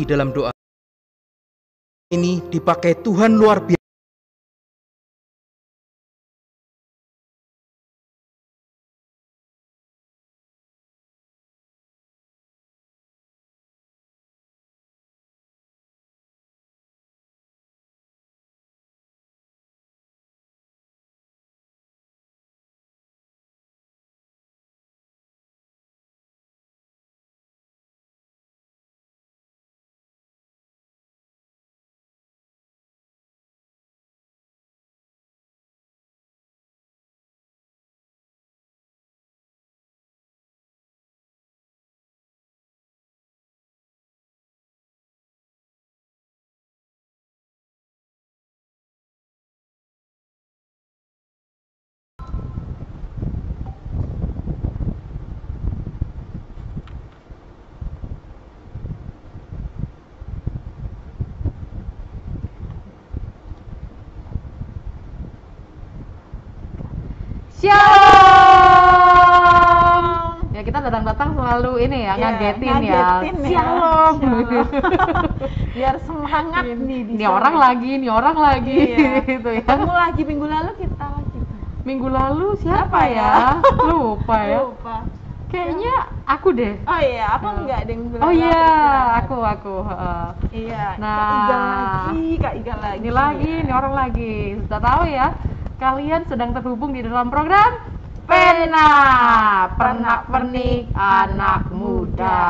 dalam doa. Ini dipakai Tuhan luar biasa. Shalom. Ya kita datang-datang selalu ini ya, Iya, ngagetin, ya. ngagetin ya. Shalom. Shalom. Biar semangat nih Ini orang lagi, ini orang lagi Iya. gitu ya. Ketemu lagi minggu lalu kita lagi. Minggu lalu siapa Siapa ya? Lupa ya. Lupa. Kayaknya aku deh. Oh iya, apa enggak ada yang bilang Oh iya, aku aku. heeh. Iya. Nah. Kak Iga lagi, Kak Iga lagi. Ini lagi, ini orang lagi. Sudah tahu ya, kalian sedang terhubung di dalam program Pena Pernak Pernik Anak Muda.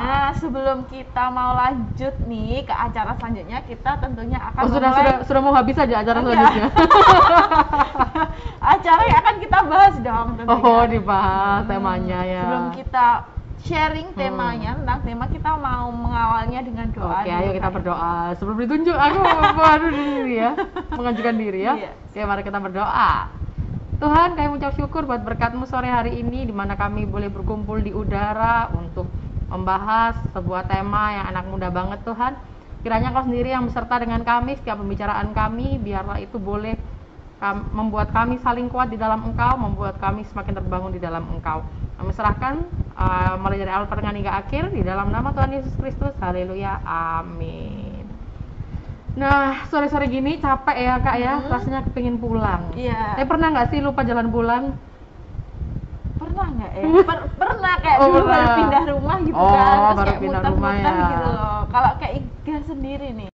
Nah, sebelum kita mau lanjut nih ke acara selanjutnya, kita tentunya akan Oh sudah sudah sudah mau habis aja acara Iya. selanjutnya. acara yang akan kita bahas dong tentunya. oh dibahas temanya ya. Sebelum kita sharing Hmm. temanya tentang tema kita mau mengawalnya dengan doa. Oke, dulu, ayo kita berdoa. Sebelum ditunjuk, aku baru diri ya, mengajukan diri ya. Iya. Oke, mari kita berdoa. Tuhan, kami mengucap syukur buat berkatmu sore hari ini, di mana kami boleh berkumpul di udara untuk membahas sebuah tema yang anak muda banget Tuhan. Kiranya Kau sendiri yang beserta dengan kami setiap pembicaraan kami, biarlah itu boleh membuat kami saling kuat di dalam Engkau, membuat kami semakin terbangun di dalam Engkau. Kami serahkan uh, mulai dari awal pertengahan hingga akhir di dalam nama Tuhan Yesus Kristus. Haleluya. Amin. Nah, sore-sore gini capek ya kak ya, Mhm. rasanya kepingin pulang. Iya. Tapi pernah nggak sih lupa jalan pulang? Pernah nggak ya? Per- pernah kayak Oh, dulu baru pernah. pindah rumah gitu Oh, kan, terus baru kayak pindah muter-muter rumah ya. gitu loh. Kalau kayak Iga sendiri nih,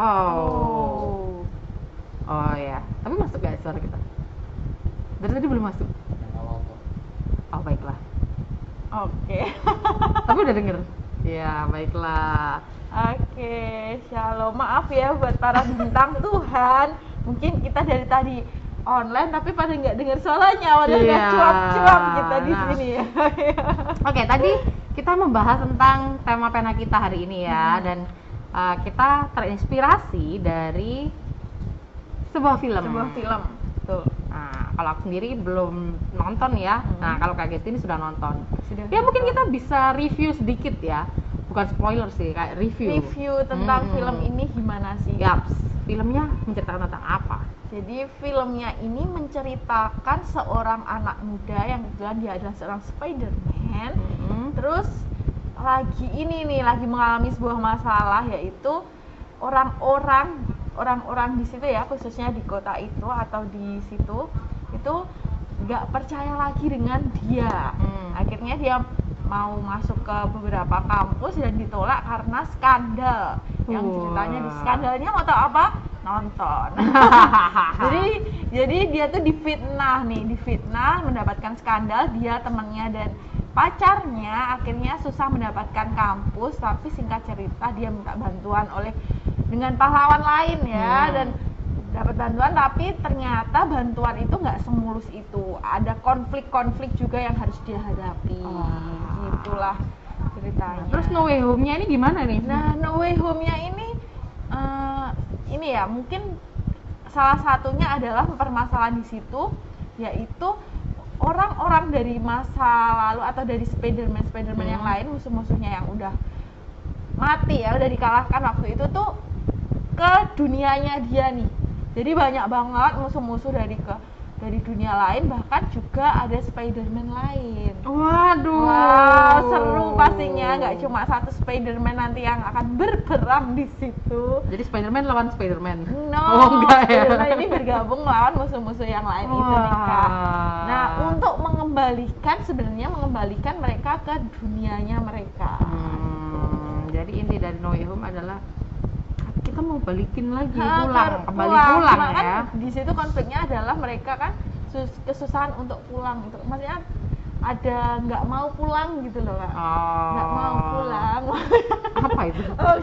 Oh. Oh ya. Tapi masuk gak suara kita? Dari tadi belum masuk. Oh baiklah. Oke. Tapi udah denger. Ya baiklah. Oke, shalom. Maaf ya buat para bintang Tuhan. Mungkin kita dari tadi online tapi pada nggak dengar suaranya, nggak Iya, cuap-cuap kita di nah. sini ya. Oke, tadi kita membahas tentang tema pena kita hari ini ya Hmm. dan uh, kita terinspirasi dari sebuah film. Sebuah film. Tuh. Nah, kalau aku sendiri belum nonton ya. Hmm. Nah, kalau Kak Gesti ini sudah nonton. Sudah Ya mungkin kita bisa review sedikit ya. Bukan spoiler sih, kayak review. review tentang Hmm. film ini gimana sih? Yaps, filmnya menceritakan tentang apa? Jadi filmnya ini menceritakan seorang anak muda yang kebetulan dia adalah seorang Spider-Man. Hmm. Terus lagi ini nih lagi mengalami sebuah masalah yaitu orang-orang orang-orang di situ ya khususnya di kota itu atau di situ itu nggak percaya lagi dengan dia. Hmm. Akhirnya dia mau masuk ke beberapa kampus dan ditolak karena skandal. Yang Wah. ceritanya di skandalnya mau tahu apa? Nonton. jadi jadi dia tuh difitnah nih, difitnah mendapatkan skandal dia temannya dan pacarnya akhirnya susah mendapatkan kampus tapi singkat cerita dia minta bantuan oleh dengan pahlawan lain ya Hmm. dan dapat bantuan tapi ternyata bantuan itu nggak semulus itu ada konflik-konflik juga yang harus dia hadapi Oh. itulah ceritanya Terus No Way Home-nya ini gimana nih? Nah, No Way Home-nya ini eh, ini ya, mungkin salah satunya adalah permasalahan di situ yaitu orang-orang dari masa lalu atau dari Spider-Man Spider-Man yang Hmm. lain musuh-musuhnya yang udah mati ya, udah dikalahkan waktu itu tuh ke dunianya dia nih. Jadi banyak banget musuh-musuh dari ke dari dunia lain bahkan juga ada Spider-Man lain. Waduh. Wah, seru pastinya. Nggak cuma satu Spider-Man nanti yang akan berperang di situ. Jadi Spider-Man lawan Spider-Man. No, Oh, enggak ya. Spider-Man ini bergabung melawan musuh-musuh yang lain itu nih, Kak. Wah. Nah, untuk mengembalikan sebenarnya mengembalikan mereka ke dunianya mereka. Hmm, jadi inti dari No Way Home adalah kita mau balikin lagi Ha, pulang, kar- kembali pulang, Cuma kan ya. Di situ konfliknya adalah mereka kan sus- kesusahan untuk pulang gitu. Maksudnya ada nggak mau pulang gitu loh, Kak. Oh. Nggak mau pulang. Apa itu? Oh,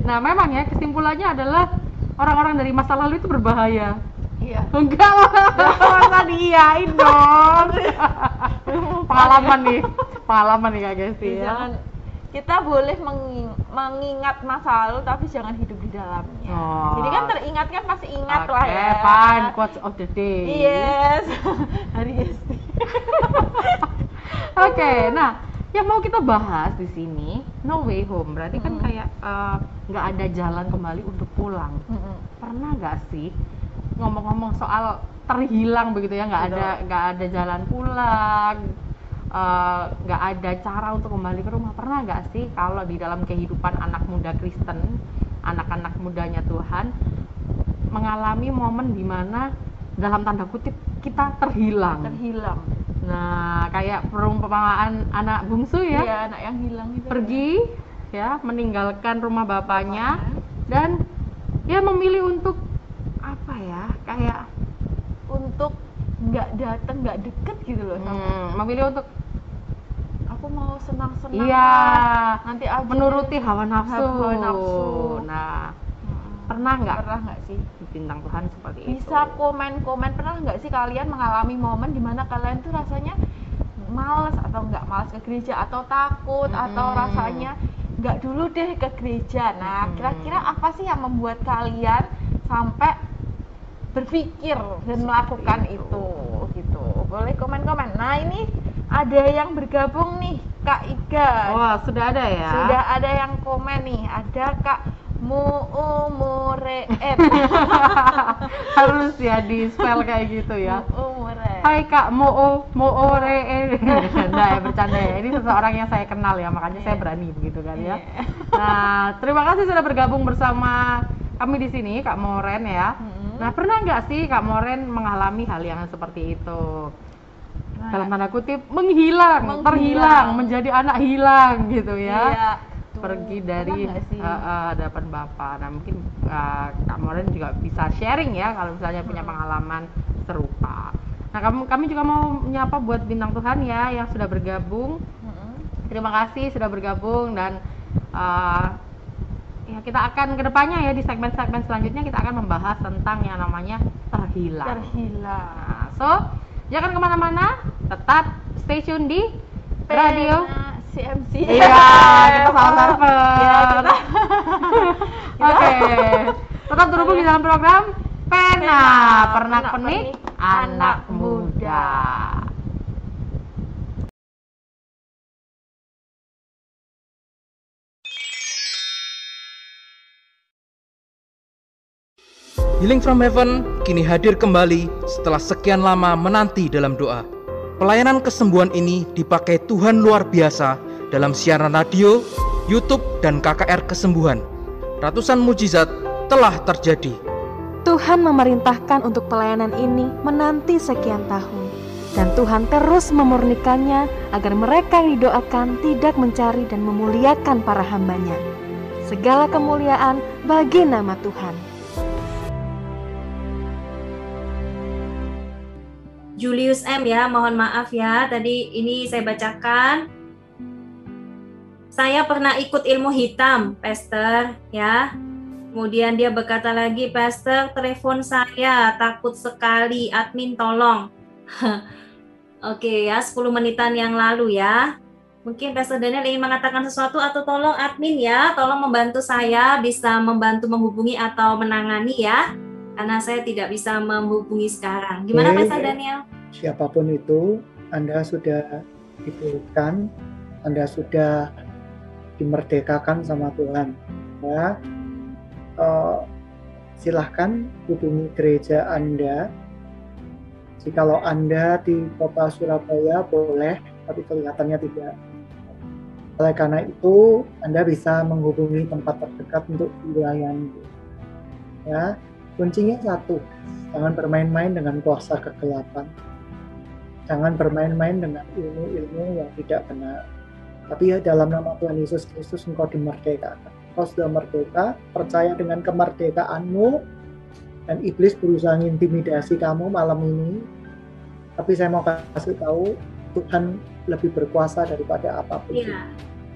Nah, memang ya kesimpulannya adalah orang-orang dari masa lalu itu berbahaya. Iya. Enggak lah, masa diiyain dong. pengalaman nih, pengalaman nih Kak Gesti ya. jangan kita boleh menging- mengingat masa lalu tapi jangan hidup di dalamnya. Oh. Jadi kan teringat kan pasti ingat Oke, lah ya. fine, quotes of the day. Yes. Hari Esti. Oke, nah yang mau kita bahas di sini no way home berarti kan kayak eh, nggak ada jalan kembali untuk pulang. Mm-mm. Pernah nggak sih ngomong-ngomong soal terhilang begitu ya nggak ada nggak ada jalan pulang eh, nggak ada cara untuk kembali ke rumah pernah nggak sih kalau di dalam kehidupan anak muda Kristen anak-anak mudanya Tuhan mengalami momen di mana dalam tanda kutip kita terhilang Terhilang. Nah, kayak perumpamaan anak bungsu ya, Iya, anak yang hilang itu. pergi ya, meninggalkan rumah bapaknya dan ya memilih untuk apa ya? Kayak untuk nggak datang, nggak deket gitu loh sama hmm, memilih untuk aku mau senang-senang. iya, lah. Nanti aja menuruti hawa nafsu. Hawa nafsu. Nah, Mm. pernah nggak Pernah nggak sih? bintang Tuhan seperti itu? bisa komen-komen pernah nggak sih kalian mengalami momen di mana kalian tuh rasanya males atau nggak males ke gereja atau takut atau Mm-mm. rasanya nggak dulu deh ke gereja nah Mm-mm. kira-kira apa sih yang membuat kalian sampai berpikir dan melakukan itu. itu gitu boleh komen-komen nah ini ada yang bergabung nih Kak Iga Wah, sudah ada ya. sudah ada yang komen nih ada Kak Muumureet Harus ya di spell kayak gitu ya. Muumureet Hai Kak Moo Re Nah ya bercanda ya Ini seseorang yang saya kenal ya Makanya saya Iya. berani begitu kan ya Iya. Nah terima kasih sudah bergabung bersama kami di sini Kak Moren ya Mm-mm. Nah pernah nggak sih Kak Moren mengalami hal yang seperti itu Nah, Dalam tanda kutip menghilang, Menghilang. terhilang Menjadi anak hilang gitu ya Iya. pergi dari uh, uh, hadapan Bapak. Nah, mungkin uh, Kak Moren juga bisa sharing ya kalau misalnya punya Hmm. pengalaman serupa. Nah, kamu kami juga mau menyapa buat bintang Tuhan ya yang sudah bergabung. Mm-mm. Terima kasih sudah bergabung dan uh, ya kita akan ke depannya ya di segmen-segmen selanjutnya kita akan membahas tentang yang namanya terhilang. terhilang Nah, so jangan ke mana-mana, tetap stay tune di radio. Pena CMC Iya, kita sama server. Iya, Oke, tetap terhubung di dalam program Pena, Pena, Pernak Pernik Anak Anak Muda. Healing from Heaven kini hadir kembali setelah sekian lama menanti dalam doa. Pelayanan kesembuhan ini dipakai Tuhan luar biasa dalam siaran radio, YouTube, dan KKR Kesembuhan. Ratusan mujizat telah terjadi. Tuhan memerintahkan untuk pelayanan ini menanti sekian tahun. Dan Tuhan terus memurnikannya agar mereka yang didoakan tidak mencari dan memuliakan para hambanya. Segala kemuliaan bagi nama Tuhan. Julius M ya, mohon maaf ya. Tadi ini saya bacakan. Saya pernah ikut ilmu hitam, Pastor, ya. Kemudian dia berkata lagi, Pastor, telepon saya, takut sekali, admin tolong. Oke ya, 10 menitan yang lalu ya. Mungkin Pastor Daniel ingin mengatakan sesuatu atau tolong admin ya, tolong membantu saya bisa membantu menghubungi atau menangani ya. Karena saya tidak bisa menghubungi sekarang. Gimana Oke. Pastor Daniel? siapa pun itu, Anda sudah dipulihkan, Anda sudah dimerdekakan sama Tuhan. Ya, Eh, silahkan hubungi gereja Anda. Jikalau Anda di kota Surabaya boleh, tapi kelihatannya tidak. Oleh karena itu, Anda bisa menghubungi tempat terdekat untuk dilayani. Ya, kuncinya satu, jangan bermain-main dengan kuasa kegelapan jangan bermain-main dengan ilmu-ilmu yang tidak benar. Tapi ya dalam nama Tuhan Yesus Kristus engkau dimerdekakan. Engkau sudah merdeka, percaya dengan kemerdekaanmu, dan iblis berusaha intimidasi kamu malam ini. Tapi saya mau kasih tahu, Tuhan lebih berkuasa daripada apa pun. Iya.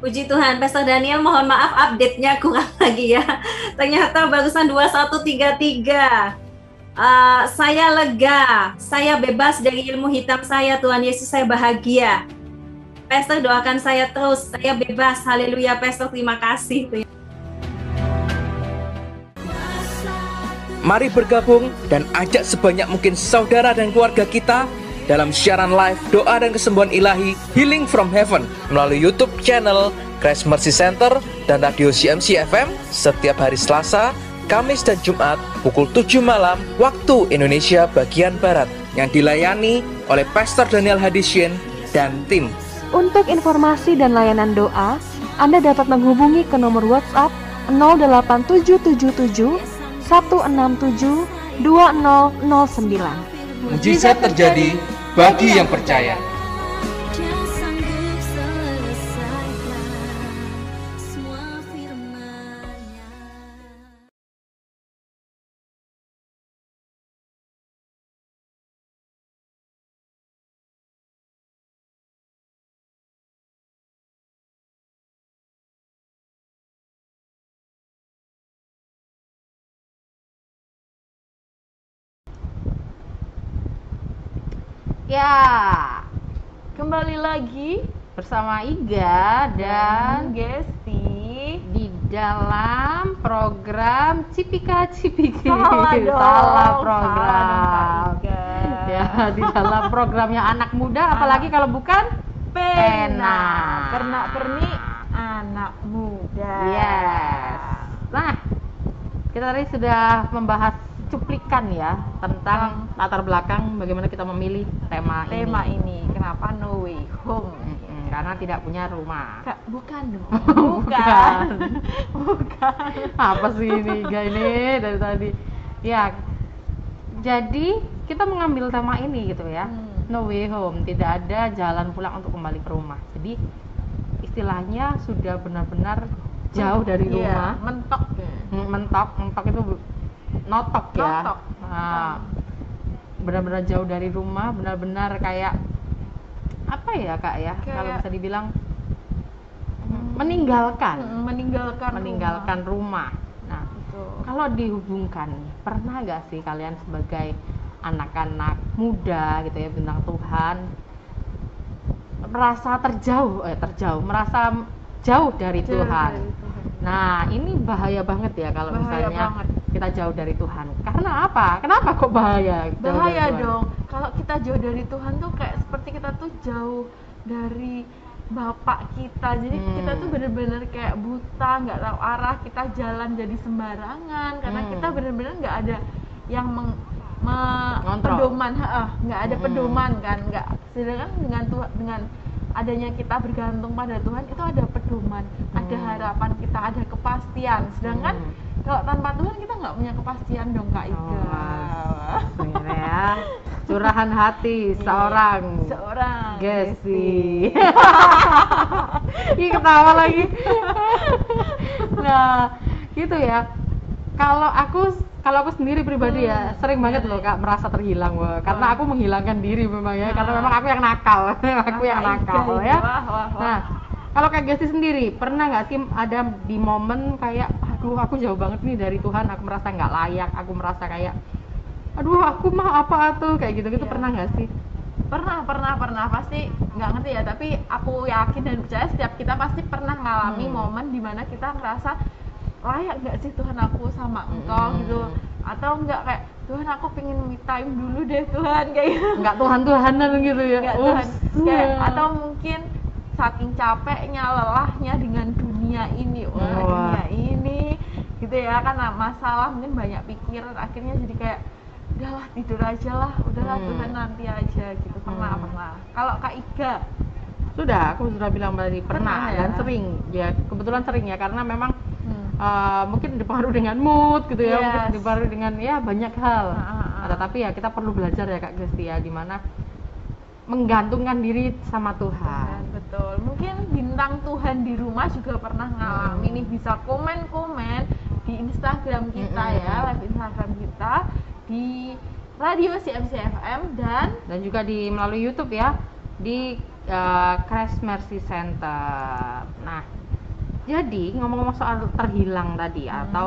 Puji Tuhan, Pastor Daniel mohon maaf update-nya kurang lagi ya. Ternyata barusan 2133. Uh, saya lega, saya bebas dari ilmu hitam saya, Tuhan Yesus saya bahagia. Pastor doakan saya terus, saya bebas, haleluya Pastor terima kasih. Mari bergabung dan ajak sebanyak mungkin saudara dan keluarga kita dalam siaran live doa dan kesembuhan ilahi Healing from Heaven melalui YouTube channel Christ Mercy Center dan radio CMC FM setiap hari Selasa, Kamis dan Jumat pukul 7 malam waktu Indonesia bagian Barat yang dilayani oleh Pastor Daniel Hadisien dan tim. Untuk informasi dan layanan doa, Anda dapat menghubungi ke nomor WhatsApp 08777 167 2009. Mujizat terjadi bagi yang percaya. Ya, kembali lagi bersama Iga dan Gesti di dalam program Cipika Cipiki. salah dong Salah program. salah dong, ya, di dalam programnya anak muda apalagi kalau bukan pena Pena. pernak pernik anak muda Yes. Nah, kita tadi sudah membahas cuplikan ya tentang latar belakang bagaimana kita memilih tema, tema ini. ini kenapa no way home Mm-mm, karena tidak punya rumah. Kak, bukan dong Bukan. bukan Apa sih ini Ga ini dari tadi? Ya. Jadi kita mengambil tema ini gitu ya. Hmm. No way home, tidak ada jalan pulang untuk kembali ke rumah. Jadi istilahnya sudah benar-benar jauh dari Iya, rumah mentok Hmm, mentok mentok itu notok ya Notok. Nah, benar-benar jauh dari rumah benar-benar kayak apa ya kak ya Kayak- kalau bisa dibilang meninggalkan Mm, meninggalkan meninggalkan rumah. Nah, rumah. Betul. kalau dihubungkan, pernah nggak sih kalian sebagai anak-anak muda gitu ya bintang Tuhan merasa terjauh, eh terjauh, merasa jauh dari Jauh Tuhan. dari Tuhan. Nah, ini bahaya banget ya kalau Bahaya misalnya banget. Kita jauh dari Tuhan. Karena apa? Kenapa kok bahaya? bahaya dong kalau kita jauh dari Tuhan tuh kayak seperti kita tuh jauh dari bapak kita jadi Hmm. kita tuh bener-bener kayak buta nggak tahu arah kita jalan jadi sembarangan karena Hmm. kita bener-bener nggak ada yang meng, me- Ngontrol. pedoman nggak ada Hmm. pedoman kan nggak sedangkan dengan Tuhan dengan adanya kita bergantung pada Tuhan itu ada pedoman ada Hmm. harapan kita ada kepastian sedangkan Hmm. kalau tanpa Tuhan kita nggak punya kepastian dong kak Ika Oh, ya, curahan hati seorang seorang Gesi. Ih ketawa lagi. nah, gitu ya. Kalau aku kalau aku sendiri pribadi ya sering banget loh kak merasa terhilang wah. karena aku menghilangkan diri memang ya karena memang aku yang nakal aku yang nakal ya wah, wah, wah. nah kalau kak Gesti sendiri pernah nggak sih ada di momen kayak aduh aku jauh banget nih dari Tuhan aku merasa nggak layak aku merasa kayak aduh aku mah apa tuh kayak gitu gitu Iya. pernah nggak sih pernah pernah pernah pasti nggak ngerti ya tapi aku yakin dan percaya setiap kita pasti pernah ngalami Hmm. momen di mana kita ngerasa layak nggak sih Tuhan aku sama engkau Hmm. gitu atau enggak kayak Tuhan aku pengen me time dulu deh Tuhan kayak gitu nggak Tuhan Tuhanan gitu ya Nggak. Tuhan kayak atau mungkin saking capeknya lelahnya dengan dunia ini wah Wah. dunia ini gitu ya karena masalah mungkin banyak pikiran akhirnya jadi kayak udahlah tidur aja lah udahlah Hmm. Tuhan nanti aja gitu pernah Hmm. pernah kalau Kak Iga sudah aku sudah bilang tadi pernah, Pernah ya? dan sering ya kebetulan sering ya karena memang hmm. Uh, mungkin dipengaruhi dengan mood gitu ya Yes. mungkin dipengaruhi dengan ya banyak hal Ah, ah, ah. Nah, tetapi ya kita perlu belajar ya kak Gesti ya di mana menggantungkan diri sama Tuhan, Tuhan betul mungkin bintang Tuhan di rumah juga pernah ngalami Hmm. nih bisa komen-komen di Instagram kita ya live Instagram kita di radio CMC FM dan dan juga di melalui YouTube ya di uh, Christ Mercy Center. Nah, jadi ngomong-ngomong soal terhilang tadi Hmm. atau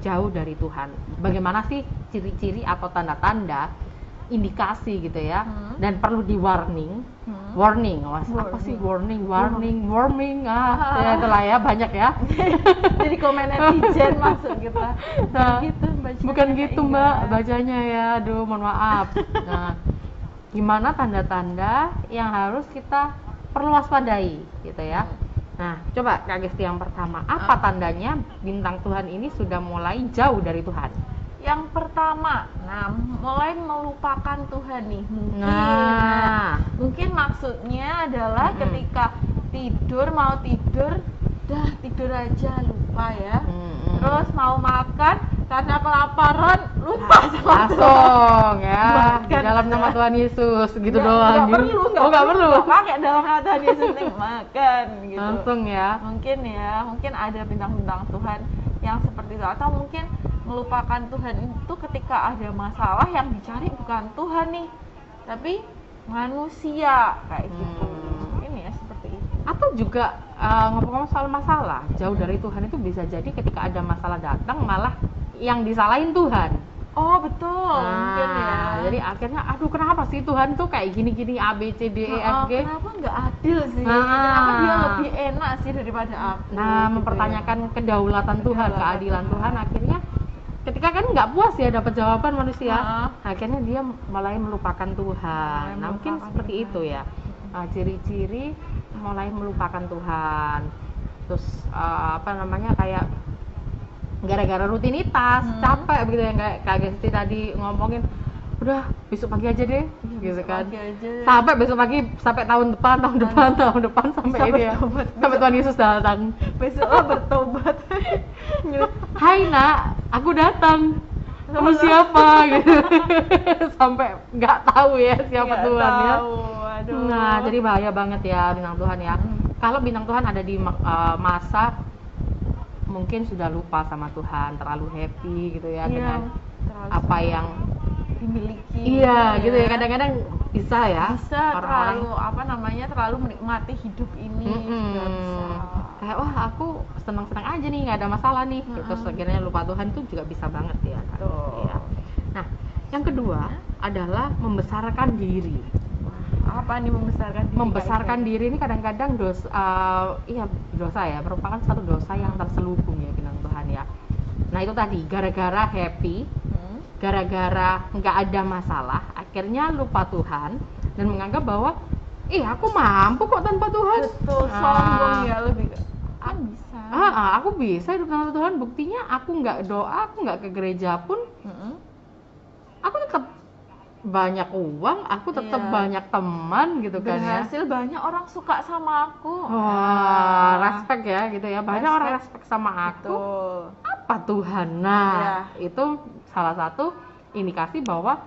jauh dari Tuhan, bagaimana sih ciri-ciri atau tanda-tanda indikasi gitu ya? Hmm. dan perlu di warning Hmm. warning was apa sih warning? Warning warning. ah Ah. ya itulah ya banyak ya. Jadi komen netizen masuk gitu. Nah, gitu bacanya bukan Kak gitu Iga. mbak bacanya ya. Aduh mohon maaf. Nah gimana tanda-tanda yang harus kita perlu waspadai gitu ya nah coba kak Gesti yang pertama apa tandanya bintang Tuhan ini sudah mulai jauh dari Tuhan yang pertama nah mulai melupakan Tuhan nih mungkin Nah. mungkin maksudnya adalah Mm-mm. ketika tidur mau tidur dah tidur aja lupa ya Mm-mm. terus mau makan karena kelaparan lupa sama Tuhan langsung ya di Makan. dalam nama Tuhan Yesus gitu Nggak- doang nggak gitu. perlu oh nggak perlu nggak pakai dalam nama Tuhan Yesus nih makan gitu langsung ya mungkin ya mungkin ada bintang-bintang Tuhan yang seperti itu atau mungkin melupakan Tuhan itu ketika ada masalah yang dicari bukan Tuhan nih tapi manusia kayak gitu Hmm. mungkin ya seperti itu atau juga uh, ngomong-ngomong soal masalah jauh dari Tuhan itu bisa jadi ketika ada masalah datang malah yang disalahin Tuhan oh betul mungkin ya Nah, jadi akhirnya aduh kenapa sih Tuhan tuh kayak gini-gini A B C D E F Oh, G kenapa nggak adil sih Nah. kenapa dia lebih enak sih daripada aku nah gitu mempertanyakan kedaulatan Tuhan Kedaulatan keadilan Tuhan. Akhirnya ketika kan nggak puas ya dapat jawaban manusia Nah. akhirnya dia mulai melupakan Tuhan Mulai nah mungkin seperti Tuhan. itu ya Nah, ciri-ciri mulai melupakan Tuhan. Terus eh, apa namanya kayak gara-gara rutinitas Hmm. capek begitu ya kayak Kak Gesti tadi ngomongin. Udah besok pagi aja deh gitu Besok kan. aja. sampai besok pagi sampai tahun depan tahun depan tahun depan sampai Bisa ini ya. bertobat. sampai Tuhan Yesus datang. Besoklah bertobat. Hai nak. Aku datang. Kamu siapa gitu. Sampai nggak tahu ya siapa Nggak Tuhan ya aduh. nah jadi bahaya banget ya bintang Tuhan ya Hmm. kalau bintang Tuhan ada di eh, masa mungkin sudah lupa sama Tuhan, terlalu happy gitu ya Iya, dengan apa yang dimiliki iya gitu ya kadang-kadang bisa ya bisa orang-orang terlalu apa namanya terlalu menikmati hidup ini juga bisa kayak wah aku senang-senang aja nih nggak ada masalah nih Mm-mm. terus akhirnya lupa Tuhan tuh juga bisa banget ya kan Betul. Iya. nah yang kedua adalah membesarkan diri apa nih membesarkan diri membesarkan Ibu? diri ini kadang-kadang dosa eh, iya dosa ya merupakan satu dosa yang terselubung ya bilang Tuhan ya nah itu tadi gara-gara happy Hmm. gara-gara nggak ada masalah akhirnya lupa Tuhan dan menganggap bahwa ih aku mampu kok tanpa Tuhan betul Ah. sombong ya lebih ah bisa ah, ah, aku bisa hidup tanpa Tuhan buktinya aku nggak doa aku nggak ke gereja pun Mm-mm. aku tetap banyak uang aku tetap Iya. banyak teman gitu kan ya berhasil banyak orang suka sama aku Wah, Ah. respect ya gitu ya. Banyak Respect. orang respect sama aku. betul Apa Tuhan? Nah, Iya. itu salah satu indikasi bahwa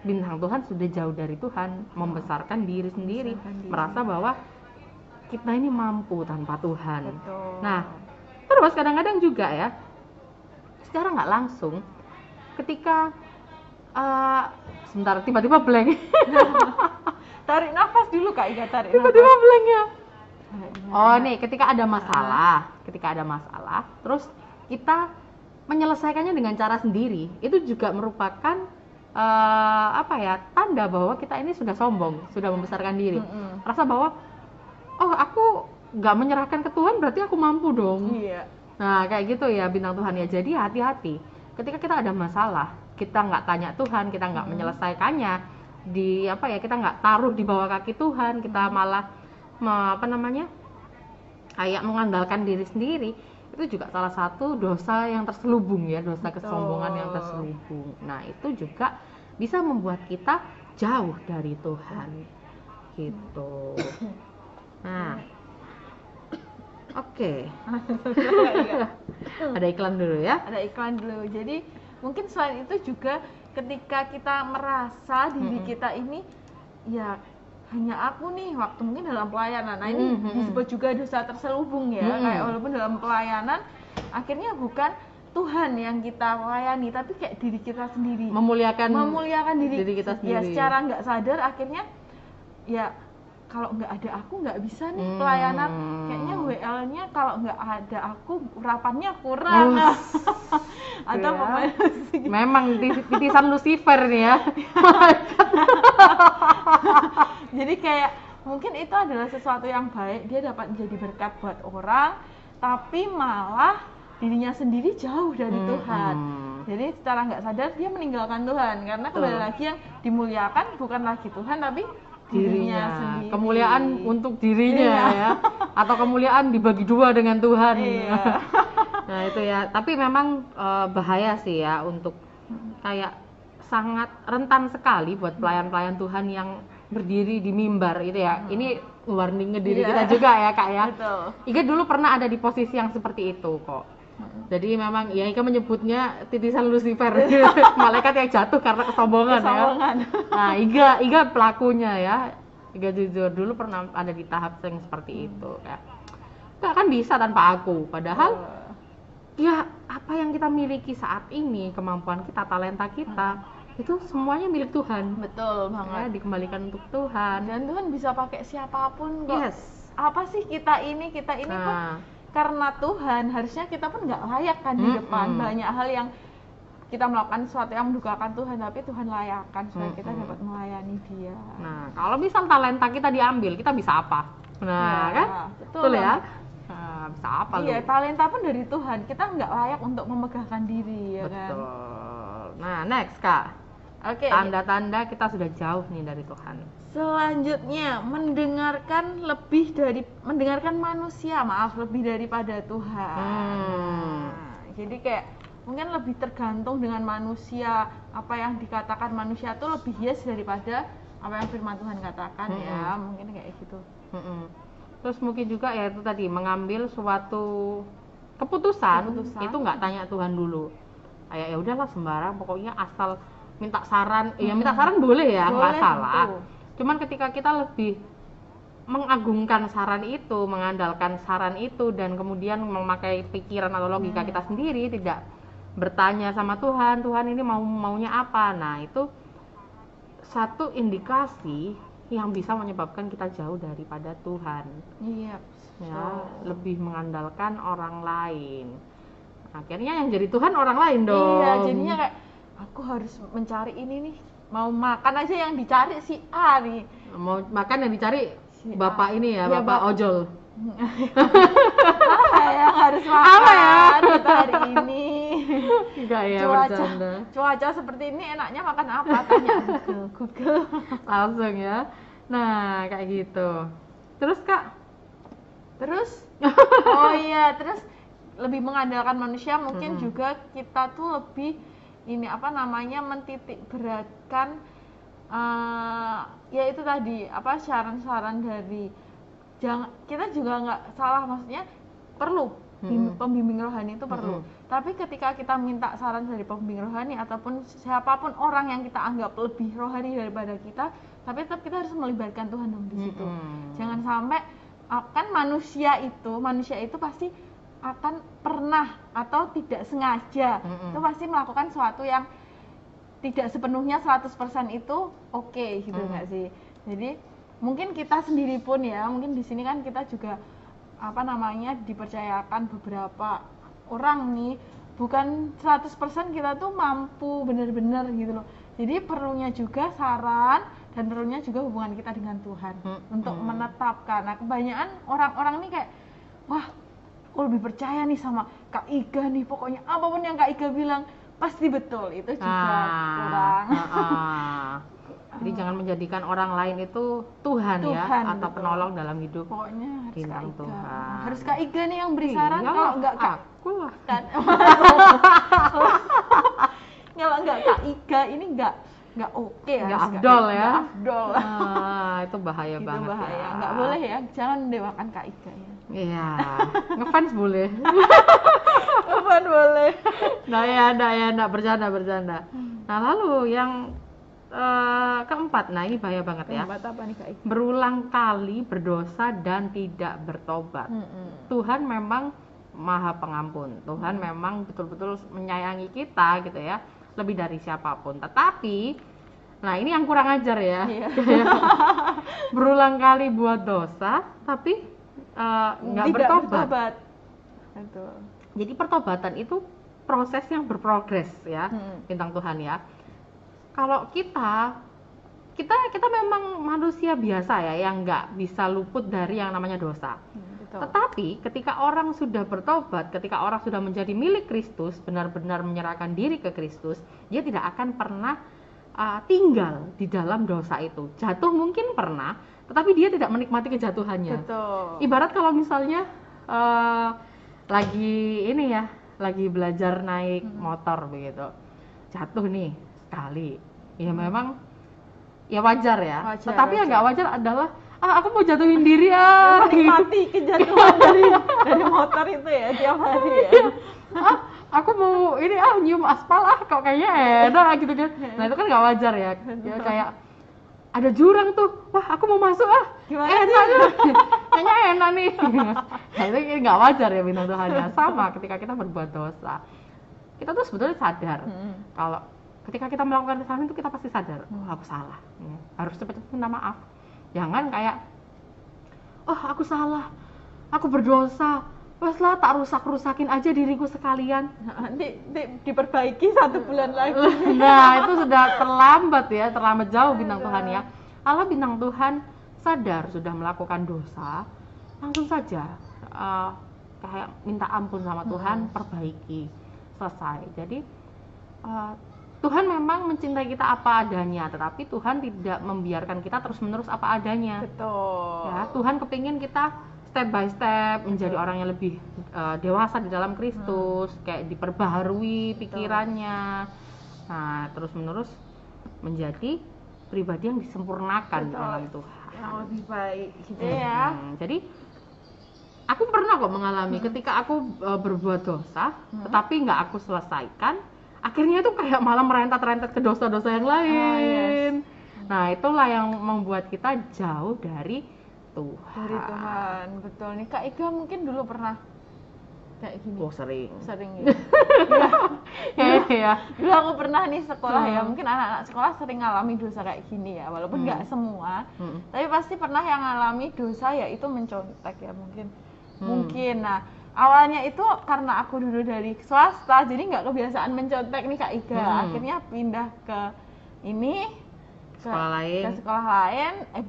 bintang Tuhan sudah jauh dari Tuhan, membesarkan diri sendiri, Membesarkan diri. merasa bahwa kita ini mampu tanpa Tuhan. betul Nah, Terus kadang-kadang juga ya, secara nggak langsung, ketika eh, sebentar tiba-tiba blank, tarik nafas dulu kak. Iga tarik tiba-tiba blank ya. Oh nih, ketika ada masalah, ketika ada masalah, terus kita menyelesaikannya dengan cara sendiri, itu juga merupakan eh, apa ya tanda bahwa kita ini sudah sombong, sudah membesarkan diri, Mm-mm. rasa bahwa oh aku nggak menyerahkan ke Tuhan berarti aku mampu dong. iya. Nah kayak gitu ya bintang Tuhan ya. Jadi hati-hati. Ketika kita ada masalah, kita nggak tanya Tuhan, kita nggak menyelesaikannya di apa ya kita nggak taruh di bawah kaki Tuhan, kita malah me- apa namanya kayak mengandalkan diri sendiri itu juga salah satu dosa yang terselubung ya dosa Betul. kesombongan yang terselubung. Nah itu juga bisa membuat kita jauh dari Tuhan gitu. Nah, oke. Ada iklan dulu ya. ada iklan dulu jadi mungkin selain itu juga ketika kita merasa diri kita ini ya hanya aku nih waktu mungkin dalam pelayanan. Nah ini disebut juga dosa terselubung ya. Mm-mm. kayak walaupun dalam pelayanan akhirnya bukan Tuhan yang kita layani tapi kayak diri kita sendiri. Memuliakan memuliakan diri, diri kita ya sendiri. secara nggak sadar akhirnya ya kalau nggak ada aku nggak bisa nih Hmm. pelayanan kayaknya WL-nya kalau nggak ada aku urapannya kurang Oh, atau ya. pokoknya Memang tis- titisan Lucifer nih ya. jadi kayak mungkin itu adalah sesuatu yang baik dia dapat menjadi berkat buat orang tapi malah dirinya sendiri jauh dari Hmm, Tuhan hmm. jadi secara nggak sadar dia meninggalkan Tuhan karena kembali lagi yang dimuliakan bukan lagi Tuhan tapi dirinya, dirinya, kemuliaan untuk dirinya Iya. ya, atau kemuliaan dibagi dua dengan Tuhan. Iya. nah itu ya, tapi memang eh, bahaya sih ya untuk kayak sangat rentan sekali buat pelayan-pelayan Tuhan yang berdiri di mimbar itu ya. Ini warning ke diri Iya. kita juga ya kak ya. betul Iga dulu pernah ada di posisi yang seperti itu kok. Jadi memang ya Ika menyebutnya titisan Lucifer, malaikat yang jatuh karena kesombongan, ya. Kesombongan. Nah, Iga Iga pelakunya ya. Iga jujur dulu pernah ada di tahap yang seperti itu kayak nggak akan bisa tanpa aku. Padahal ya apa yang kita miliki saat ini, kemampuan kita, talenta kita itu semuanya milik Tuhan. betul Ya, banget dikembalikan untuk Tuhan. dan Tuhan bisa pakai siapa pun kok Yes. apa sih kita ini kita ini Nah, karena Tuhan harusnya kita pun nggak layak kan di Mm-mm. depan banyak hal yang kita melakukan sesuatu yang mendukakan Tuhan tapi Tuhan layakkan supaya kita Mm-mm. dapat melayani Dia Nah, kalau misal talenta kita diambil, kita bisa apa? Nah, Ya, kan? betul Betul ya? Nah, bisa apa iya lu? talenta pun dari Tuhan kita nggak layak untuk memegahkan diri ya kan Betul. Nah, next Kak. Oke Tanda-tanda kita sudah jauh nih dari Tuhan. selanjutnya mendengarkan lebih dari mendengarkan manusia maaf lebih daripada Tuhan Hmm. Nah, jadi kayak mungkin lebih tergantung dengan manusia apa yang dikatakan manusia itu lebih yes daripada apa yang firman Tuhan katakan ya mungkin kayak gitu Mm-mm. Terus mungkin juga ya itu tadi mengambil suatu keputusan, Keputusan. itu nggak tanya Tuhan dulu. Kayak ya udahlah sembarang, pokoknya asal minta saran, ya minta saran boleh ya, nggak salah. tentu. Cuman ketika kita lebih mengagungkan saran itu, mengandalkan saran itu dan kemudian memakai pikiran atau logika kita sendiri, tidak bertanya sama Tuhan, Tuhan ini mau maunya apa. Nah, itu satu indikasi yang bisa menyebabkan kita jauh daripada Tuhan. Iya. Ya, lebih mengandalkan orang lain. Akhirnya yang jadi Tuhan orang lain dong. Iya, jadinya kayak aku harus mencari ini nih. Mau makan aja yang dicari si A nih. mau makan yang dicari Si bapak A. ini ya, Iya, bapak Bap- ojol. Apa yang harus makan Apa ya? kita hari ini? Enggak ya cuaca bercanda. cuaca seperti ini enaknya makan apa? Tanya Google. Google. Langsung ya. Nah, kayak gitu. Terus Kak, Terus oh iya, terus lebih mengandalkan manusia mungkin Mm-mm. juga kita tuh lebih ini apa namanya mentitik beratkan eh ya itu tadi apa saran-saran dari jangan kita juga nggak salah maksudnya perlu Mm-mm. pembimbing rohani itu perlu Mm-mm. tapi ketika kita minta saran dari pembimbing rohani ataupun siapa pun orang yang kita anggap lebih rohani daripada kita tapi tetap kita harus melibatkan Tuhan dong di situ Mm-mm. jangan sampai uh, kan manusia itu manusia itu pasti akan pernah atau tidak sengaja. Mm-mm. itu pasti melakukan sesuatu yang tidak sepenuhnya 100% itu oke gitu Mm. nggak sih? Jadi mungkin kita sendiri pun ya mungkin di sini kan kita juga apa namanya dipercayakan beberapa orang nih. Bukan 100% kita tuh mampu bener-bener gitu loh. Jadi perlunya juga saran dan perlunya juga hubungan kita dengan Tuhan Mm, untuk menetapkan. Nah kebanyakan orang-orang nih kayak wah aku lebih percaya nih sama Kak Iga nih pokoknya apa pun yang Kak Iga bilang pasti betul itu juga kurang ah, ah. Jadi jangan menjadikan orang lain itu Tuhan, ya Tuhan, atau betul. penolong dalam hidup. pokoknya harus Kak Iga Tuhan. harus Kak Iga nih yang beri saran Iya kalau lah, enggak Kak aku lah. kan kalau enggak Kak Iga ini enggak enggak oke Nggak harus Kak afdol Iga. ya. Nggak afdol Ah, itu bahaya itu banget. bahaya ya. enggak boleh ya jangan mendewakan Kak Iga ya Iya, ngefans boleh. Kapan boleh Nah ya, nah ya, nah bercanda bercanda. Nah lalu yang eh, keempat, nah ini bahaya banget ya. Tempat apa nih Kak Berulang kali berdosa dan tidak bertobat. Mm-mm. Tuhan memang maha pengampun. Tuhan memang betul-betul menyayangi kita gitu ya, lebih dari siapa pun. Tetapi, nah ini yang kurang ajar ya. Iya. Kayak berulang kali buat dosa, tapi eh, nggak bertobat. bertobat betul Jadi pertobatan itu proses yang berprogres ya, Mm-mm. bintang Tuhan ya. Kalau kita kita kita memang manusia biasa ya yang nggak bisa luput dari yang namanya dosa. betul Tetapi ketika orang sudah bertobat, ketika orang sudah menjadi milik Kristus, benar-benar menyerahkan diri ke Kristus, dia tidak akan pernah uh, tinggal di dalam dosa itu. Jatuh mungkin pernah, tetapi dia tidak menikmati kejatuhannya. betul. Ibarat kalau misalnya uh, lagi ini ya, lagi belajar naik motor begitu, jatuh nih sekali, ya memang ya wajar ya. Wajar, Tetapi yang wajar. nggak wajar. adalah ah aku mau jatuhin diri ah gitu. menikmati kejatuhan dari dari motor itu ya tiap hari ya. Ah aku mau ini ah nyium aspal ah kok kayaknya enak gitu kan. Nah itu kan nggak wajar ya. Ya kayak ada jurang tuh. Wah aku mau masuk ah. Gimana enak nih kayaknya enak nih. Nah itu nggak wajar ya bintang Tuhan. Ya sama ketika kita berbuat dosa. Kita tuh sebetulnya sadar. Hmm. kalau ketika kita melakukan kesalahan itu kita pasti sadar. Oh aku salah. Ya, harus cepat-cepat minta maaf. Jangan kayak oh aku salah. Aku berdosa wes lah tak rusak-rusakin aja diriku sekalian. Nanti di- diperbaiki satu bulan lagi. Nah itu sudah terlambat ya terlambat jauh bintang Tuhan ya. Kalau bintang Tuhan sadar sudah melakukan dosa langsung saja eh, kayak minta ampun sama Tuhan perbaiki selesai. Jadi eh, Tuhan memang mencintai kita apa adanya tetapi Tuhan tidak membiarkan kita terus menerus apa adanya. Betul. Ya Tuhan kepingin kita step by step menjadi orang yang lebih uh, dewasa di dalam Kristus kayak diperbaharui pikirannya. Nah terus menerus menjadi pribadi yang disempurnakan di Betul. dalam Tuhan. Yang lebih baik gitu ya. Hmm, jadi aku pernah kok mengalami ketika aku uh, berbuat dosa tetapi nggak aku selesaikan akhirnya itu kayak malah merentat-rentat ke dosa-dosa yang lain. Ah, yes. nah itulah yang membuat kita jauh dari Tuhan. dari Tuhan betul nih Kak Iga mungkin dulu pernah kayak gini Oh sering. sering ya Iya. dulu aku pernah nih sekolah ya Hmm. mungkin anak-anak sekolah sering ngalami dosa kayak gini ya walaupun Hmm. nggak semua Mm. tapi pasti pernah yang ngalami dosa ya itu mencontek ya mungkin Hmm. mungkin nah awalnya itu karena aku dulu dari swasta jadi nggak kebiasaan mencontek nih kak Iga Hmm. akhirnya pindah ke ini ke Sekolah lain. ke sekolah lain eh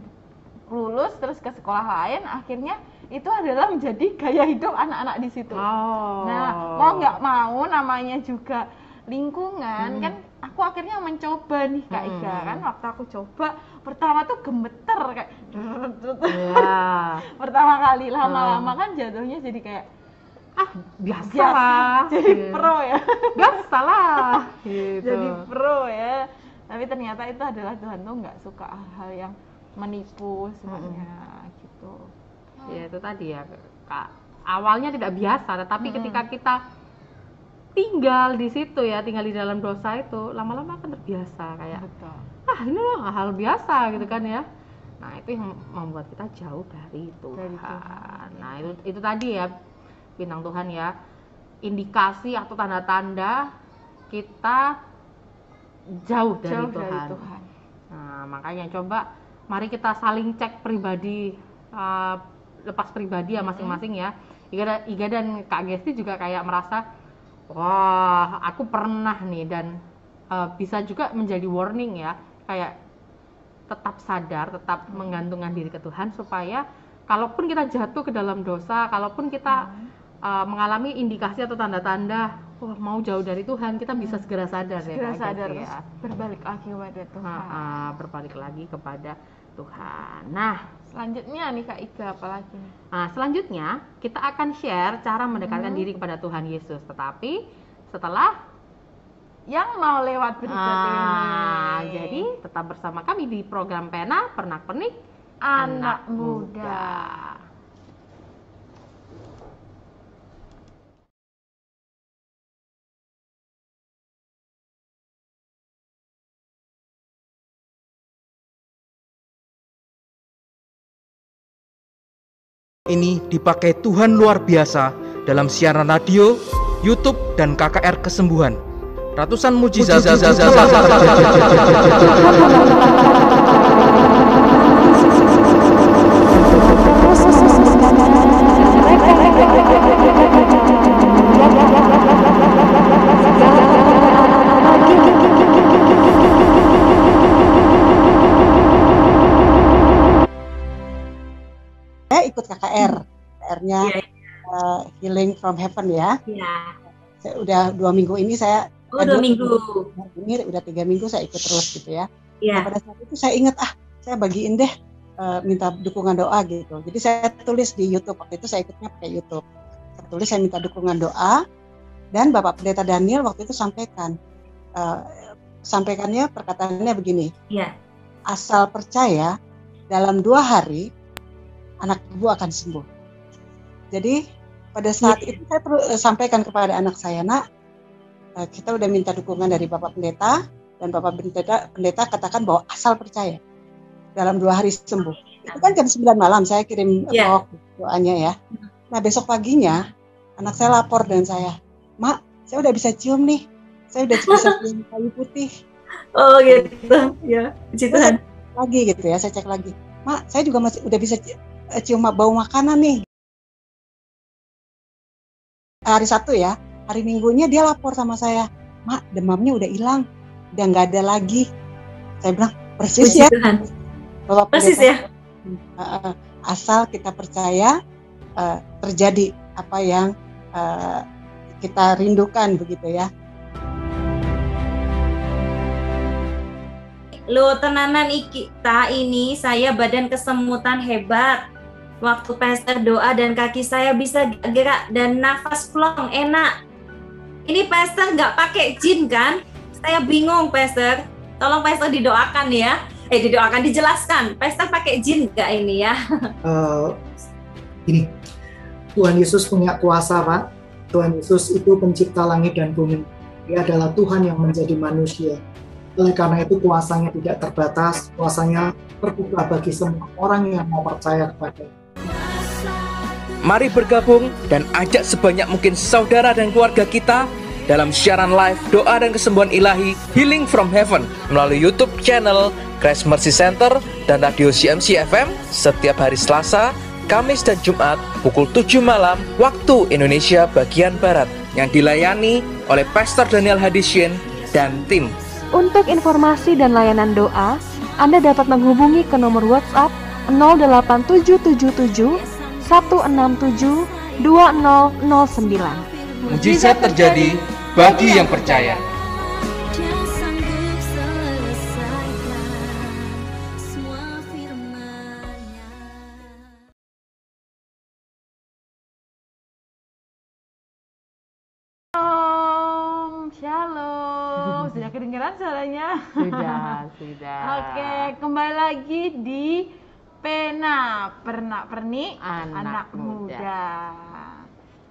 lulus terus ke sekolah lain akhirnya itu adalah menjadi gaya hidup anak-anak di situ Oh. Nah, mau nggak mau namanya juga lingkungan Hmm. kan aku akhirnya mencoba nih Kak Hmm. Iga kan waktu aku coba pertama tuh gemeter kayak Iya. pertama kali lama-lama kan jatuhnya jadi kayak Ah, biasa biasa lah. jadi Iya. pro ya Biasa lah. Gitu. jadi pro ya tapi ternyata itu adalah Tuhan tuh nggak suka hal yang menipu sebenarnya gitu. Ya itu tadi ya kak. Awalnya tidak biasa tetapi Mm-mm. ketika kita tinggal di situ ya tinggal di dalam dosa itu lama-lama akan terbiasa kayak betul. Ah ini loh hal biasa gitu kan ya. Nah itu yang membuat kita jauh dari Tuhan, Dari Tuhan. nah itu itu tadi ya bintang Tuhan ya. Indikasi atau tanda-tanda kita jauh dari jauh Tuhan. dari Tuhan. Nah, makanya coba mari kita saling cek pribadi eh, lepas pribadi ya masing-masing ya. Iga, Iga dan Kak Gesti juga kayak merasa wah, aku pernah nih dan eh, bisa juga menjadi warning ya, kayak tetap sadar, tetap menggantungkan diri ke Tuhan supaya kalaupun kita jatuh ke dalam dosa, kalaupun kita eh, mengalami indikasi atau tanda-tanda wah mau jauh dari Tuhan, kita bisa segera sadar ya. segera sadar terus ya. berbalik lagi kepada Tuhan Ah, ah, berbalik lagi kepada Tuhan. Nah, selanjutnya nih Kak Iga apalagi nih nah, selanjutnya kita akan share cara mendekatkan Hmm. diri kepada Tuhan Yesus. Tetapi setelah yang mau lewat berikut ah, ini. jadi tetap bersama kami di program Pena Pernak Pernik anak muda. Ini dipakai Tuhan luar biasa dalam siaran radio, YouTube, dan KKR Kesembuhan. Ratusan mujizat telah ikut KKR KKR-nya Iya. eh, Healing from Heaven ya Iya. saya udah dua minggu ini saya Oh, dua minggu. ini udah tiga minggu saya ikut terus gitu ya Nah, Iya. pada saat itu saya ingat ah saya bagiin deh eh, minta dukungan doa gitu jadi saya tulis di YouTube waktu itu saya ikutnya pakai YouTube saya tulis saya minta dukungan doa dan Bapak Pendeta Daniel waktu itu sampaikan eh, sampaikannya perkataannya begini Iya. asal percaya dalam dua hari anak ibu akan sembuh. Jadi pada saat Iya. itu saya perlu eh, sampaikan kepada anak saya, nak eh, kita udah minta dukungan dari Bapak Pendeta dan Bapak Pendeta, Pendeta katakan bahwa asal percaya dalam dua hari sembuh. Itu kan jam 9 malam saya kirim Iya. vlog doanya ya. Nah besok paginya anak saya lapor dan saya, mak saya udah bisa cium nih, saya udah bisa cium kayu putih Oh gitu. Ya. Puji Tuhan. lagi gitu ya saya cek lagi mak saya juga masih udah bisa eh, cium bau makanan nih hari Sabtu ya hari Minggunya dia lapor sama saya mak demamnya udah hilang udah nggak ada lagi saya bilang persis Puji ya Tuhan. Bapak Persis Pendeta." ya. Asal kita percaya eh, terjadi apa yang eh, kita rindukan begitu ya Lo tenanan i- kita ini saya badan kesemutan hebat. Waktu pastor doa dan kaki saya bisa gerak dan nafas plong enak. Ini pastor nggak pakai jin kan? Saya bingung pastor. Tolong pastor didoakan ya. Eh didoakan dijelaskan. Pastor pakai jin nggak ini ya? Eh, ini Tuhan Yesus punya kuasa Pak Tuhan Yesus itu pencipta langit dan bumi dia adalah Tuhan yang menjadi manusia Oleh karena itu kuasanya tidak terbatas, kuasanya terbuka bagi semua orang yang mau percaya kepada Mari bergabung dan ajak sebanyak mungkin saudara dan keluarga kita dalam siaran live doa dan kesembuhan ilahi Healing from Heaven melalui YouTube channel Christ Mercy Center dan radio CMC FM setiap hari Selasa, Kamis dan Jumat pukul 7 malam waktu Indonesia bagian Barat yang dilayani oleh Pastor Daniel Hadisien dan tim. Untuk informasi dan layanan doa, Anda dapat menghubungi ke nomor WhatsApp 08777 167 2009. Mujizat terjadi bagi yang percaya. Dia sanggup selesaikan semua firman-Nya. Shalom, shalom. Sudah kedengeran suaranya? Sudah, sudah. Oke, kembali lagi di Pena Pernak Pernik Anak Muda.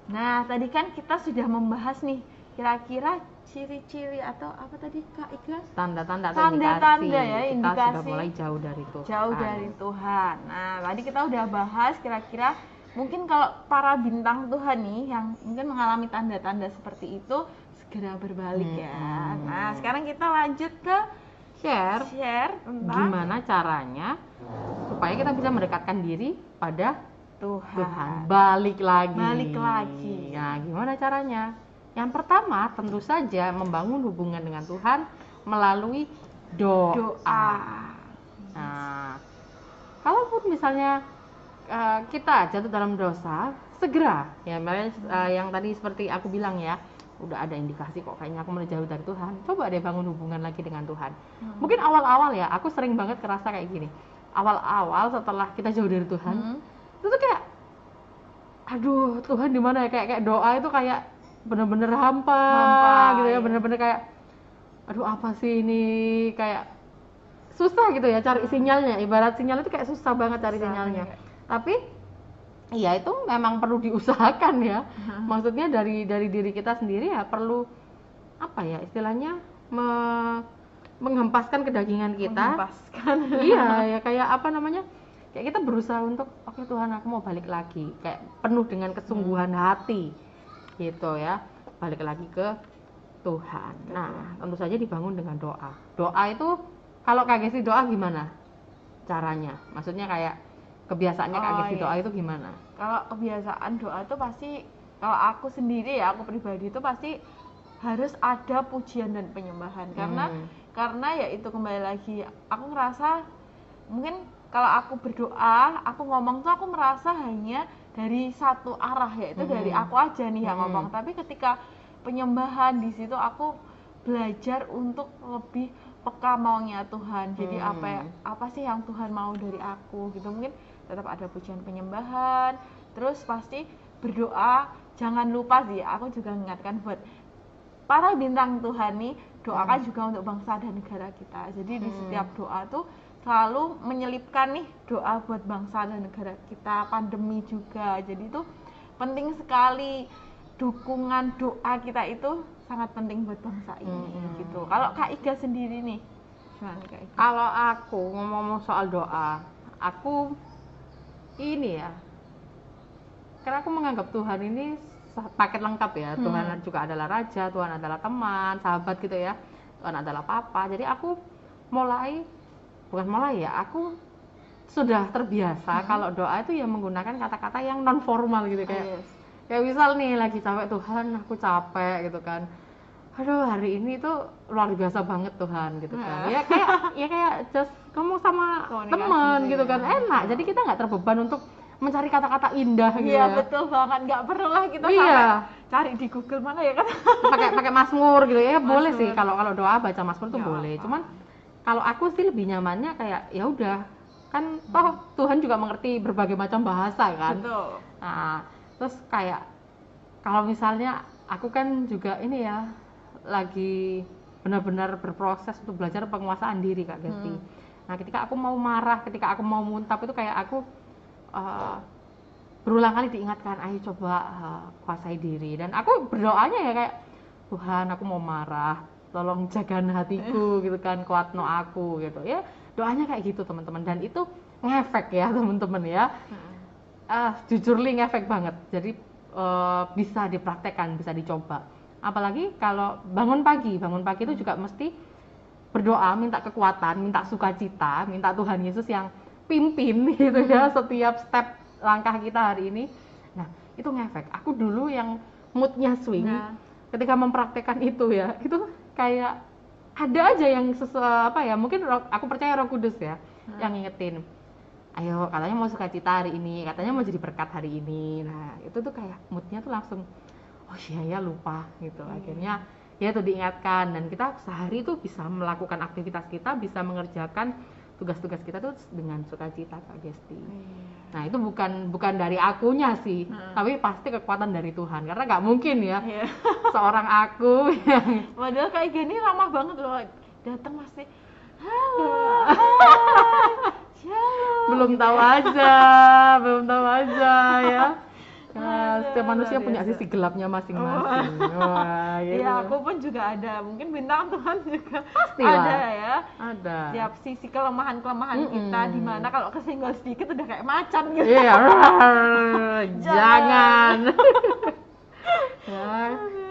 Nah, tadi kan kita sudah membahas nih kira-kira ciri-ciri atau apa tadi Kak Ikhlas? Tanda-tanda Tanda-tanda indikasi. ya, Kita indikasi. sudah mulai jauh dari Tuhan. Jauh dari Tuhan. Nah, tadi kita udah bahas kira-kira mungkin kalau para bintang Tuhan nih yang mungkin mengalami tanda-tanda seperti itu segera berbalik ya. Hmm. Nah, sekarang kita lanjut ke Share share tentang gimana caranya supaya kita bisa mendekatkan diri pada Tuhan. Tuhan. Balik lagi. Balik lagi. Nah, gimana caranya? Yang pertama, tentu saja membangun hubungan dengan Tuhan melalui doa. Doa. Nah, kalaupun misalnya eh, kita jatuh dalam dosa, segera ya, makanya eh, yang tadi seperti aku bilang ya, udah ada indikasi kok kayaknya aku mulai jauh dari Tuhan. Coba deh bangun hubungan lagi dengan Tuhan. Mungkin awal-awal ya, aku sering banget kerasa kayak gini. Awal-awal setelah kita jauh dari Tuhan, Hmm. itu tuh kayak aduh Tuhan di mana ya kayak kayak doa itu kayak bener-bener hampa, Hampa, gitu ya iya. bener-bener kayak aduh apa sih ini kayak susah gitu ya cari sinyalnya ibarat sinyal itu kayak susah banget cari Susah, sinyalnya iya. tapi ya itu memang perlu diusahakan ya. Maksudnya dari dari diri kita sendiri ya perlu apa ya istilahnya me- menghempaskan kedagingan kita. Menghempaskan. iya ya kayak apa namanya kayak kita berusaha untuk oke Tuhan aku mau balik lagi. Kayak penuh dengan kesungguhan hati gitu ya. Balik lagi ke Tuhan. Nah tentu saja dibangun dengan doa. Doa itu kalau Kak Gesi doa gimana caranya? Maksudnya kayak kebiasaannya Oh, Gesi iya. doa itu gimana Kalau kebiasaan doa itu pasti kalau aku sendiri ya, aku pribadi itu pasti harus ada pujian dan penyembahan karena Hmm. karena ya itu kembali lagi aku ngerasa mungkin kalau aku berdoa aku ngomong tuh aku merasa hanya dari satu arah yaitu Hmm. dari aku aja nih yang Hmm. ngomong tapi ketika penyembahan di situ aku belajar untuk lebih peka maunya Tuhan jadi Hmm. apa ya- apa sih yang Tuhan mau dari aku gitu mungkin tetap ada pujian penyembahan terus pasti berdoa jangan lupa sih aku juga mengingatkan buat para bintang Tuhan nih doakan juga untuk bangsa dan negara kita jadi di Hmm. setiap doa tuh selalu menyelipkan nih doa buat bangsa dan negara kita pandemi juga jadi itu penting sekali dukungan doa kita itu sangat penting buat bangsa ini Hmm. gitu kalau Kak Iga sendiri nih gimana Kak Iga? kalau aku ngomong-ngomong soal doa aku ini ya. Karena aku menganggap Tuhan ini paket lengkap ya. Tuhan juga adalah raja Tuhan adalah teman sahabat gitu ya. Tuhan adalah papa. Jadi aku mulai bukan mulai ya aku sudah terbiasa kalau doa itu ya menggunakan kata-kata yang non formal gitu kayak Yes. kayak misal nih lagi capek Tuhan aku capek gitu kan aduh hari ini tuh luar biasa banget Tuhan gitu kan Nah. ya kayak ya kayak just ngomong sama teman gitu ya. kan enak jadi kita nggak terbeban untuk mencari kata-kata indah gitu Iya ya betul banget nggak perlu lah kita Iya. sampai cari di Google mana ya kan pakai pakai Mazmur gitu ya boleh Mazmur. sih kalau kalau doa baca Mazmur tuh Nggak boleh apa. cuman kalau aku sih lebih nyamannya kayak ya udah kan toh Tuhan juga mengerti berbagai macam bahasa kan betul Nah, terus kayak kalau misalnya aku kan juga ini ya lagi benar-benar berproses untuk belajar penguasaan diri Kak Gesti. Hmm. Nah, ketika aku mau marah, ketika aku mau muntap itu kayak aku eh, berulang kali diingatkan, ayo coba eh, kuasai diri. Dan aku berdoanya ya kayak Tuhan, aku mau marah, tolong jaga hatiku gitu kan kuatno aku gitu ya doanya kayak gitu teman-teman dan itu ngefek ya teman-teman ya ah jujur li ngefek banget jadi eh, bisa dipraktekkan bisa dicoba apalagi kalau bangun pagi bangun pagi itu juga mesti berdoa minta kekuatan minta sukacita minta Tuhan Yesus yang pimpin gitu ya setiap step langkah kita hari ini. Nah itu ngefek. Aku dulu yang moodnya swing Nah. ketika mempraktekkan itu ya itu kayak ada aja yang sesu, apa ya mungkin roh- aku percaya Roh Kudus ya yang ngingetin ayo katanya mau sukacita hari ini katanya mau jadi berkat hari ini. Nah itu tuh kayak moodnya tuh langsung oh iya ya lupa gitu. Akhirnya ya itu diingatkan. Dan kita sehari tuh bisa melakukan aktivitas kita bisa mengerjakan tugas-tugas kita tuh dengan sukacita Kak Gesti nah itu bukan bukan dari akunya sih tapi pasti kekuatan dari Tuhan. Karena nggak mungkin ya Iya. seorang aku yang Padahal kayak gini ramah banget loh. Datang pasti halo. Shalom. belum tahu aja belum tahu aja ya Nah, setiap manusia punya sisi gelapnya masing-masing. Wah, gitu. Iya, aku pun juga ada. Mungkin bintang Tuhan juga Pastilah. ada ya. ada. Tiap sisi kelemahan-kelemahan kita Mm-mm. di mana kalau kesenggol sedikit udah kayak macan gitu. Iya, jangan. ya,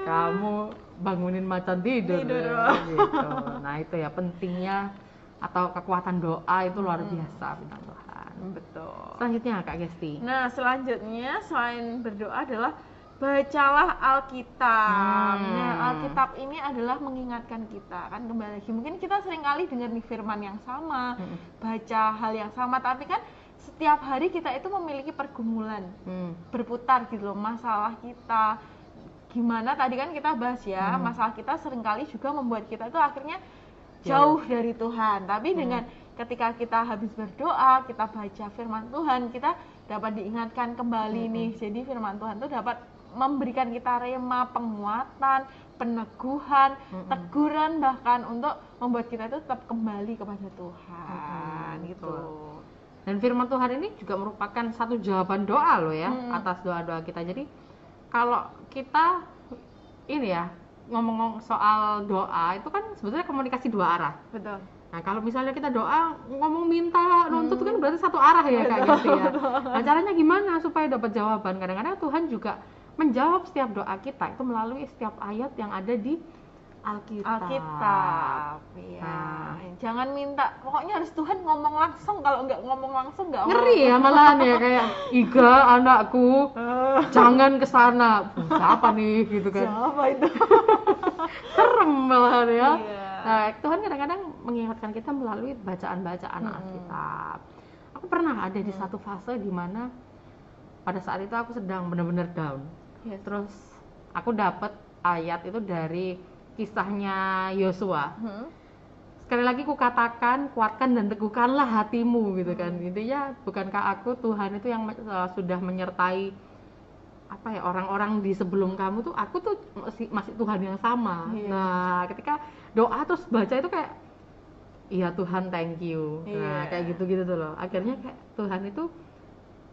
kamu bangunin macan tidur. Tidur. ya, gitu. Nah, itu ya pentingnya atau kekuatan doa itu luar biasa bintang Tuhan. Betul. Selanjutnya Kak Gesti. Nah, selanjutnya selain berdoa adalah bacalah Alkitab. Hmm. Nah, Alkitab ini adalah mengingatkan kita kan kembali lagi. Mungkin kita sering kali dengar nih firman yang sama, Hmm. baca hal yang sama, tapi kan setiap hari kita itu memiliki pergumulan Hmm. berputar gitu loh masalah kita gimana tadi kan kita bahas ya Hmm. masalah kita sering kali juga membuat kita itu akhirnya jauh dari Tuhan tapi Hmm. Ketika kita habis berdoa kita baca firman Tuhan kita dapat diingatkan kembali Hmm. nih jadi firman Tuhan itu dapat memberikan kita rema penguatan peneguhan Hmm. teguran bahkan untuk membuat kita itu tetap kembali kepada Tuhan Hmm, gitu Dan firman Tuhan ini juga merupakan satu jawaban doa loh ya Hmm. atas doa-doa kita. Jadi kalau kita ini ya ngomong soal doa itu kan sebetulnya komunikasi dua arah. betul Nah kalau misalnya kita doa ngomong minta nuntut itu kan berarti satu arah ya kayak gitu ya. Nah caranya gimana supaya dapat jawaban? Kadang-kadang Tuhan juga menjawab setiap doa kita itu melalui setiap ayat yang ada di Alkitab. Alkitab, ya. Nah. Jangan minta, pokoknya harus Tuhan ngomong langsung. Kalau nggak ngomong langsung nggak Ngeri ya malahan ya kayak Iga anakku jangan ke sana. Siapa nih gitu kan. Siapa itu? Serem malahan ya. Iya. Nah, Tuhan kadang-kadang mengingatkan kita melalui bacaan-bacaan Hmm. Alkitab. Aku pernah ada di satu fase di mana pada saat itu aku sedang benar-benar down. Yes. Terus aku dapat ayat itu dari kisahnya Yosua. Hmm. Sekali lagi ku katakan, kuatkan dan teguhkanlah hatimu gitu kan. Hmm. Intinya bukankah aku Tuhan itu yang uh, sudah menyertai apa ya orang-orang di sebelum kamu tuh aku tuh masih masih Tuhan yang sama. Iya. Nah, ketika doa terus baca itu kayak iya Tuhan thank you. Nah, Iya. kayak gitu-gitu tuh loh. Akhirnya kayak Tuhan itu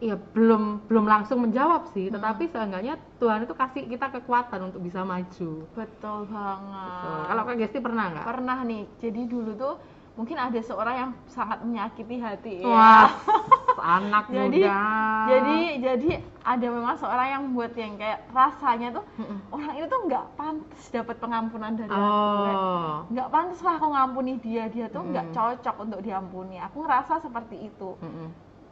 ya belum belum langsung menjawab sih, Hmm. tetapi seenggaknya Tuhan itu kasih kita kekuatan untuk bisa maju. Betul banget. Gitu. Kalau Kak Gesti pernah nggak? pernah nih, jadi dulu tuh mungkin ada seorang yang sangat menyakiti hati ya. Wah, anak Jadi- muda. Jadi jadi ada memang seorang yang buat yang kayak rasanya tuh Mm-mm. orang ini tuh nggak pantas dapat pengampunan dari aku. Kayak, Oh. nggak pantas lah aku ngampuni dia dia tuh nggak Mm. cocok untuk diampuni aku ngerasa seperti itu Mm-mm.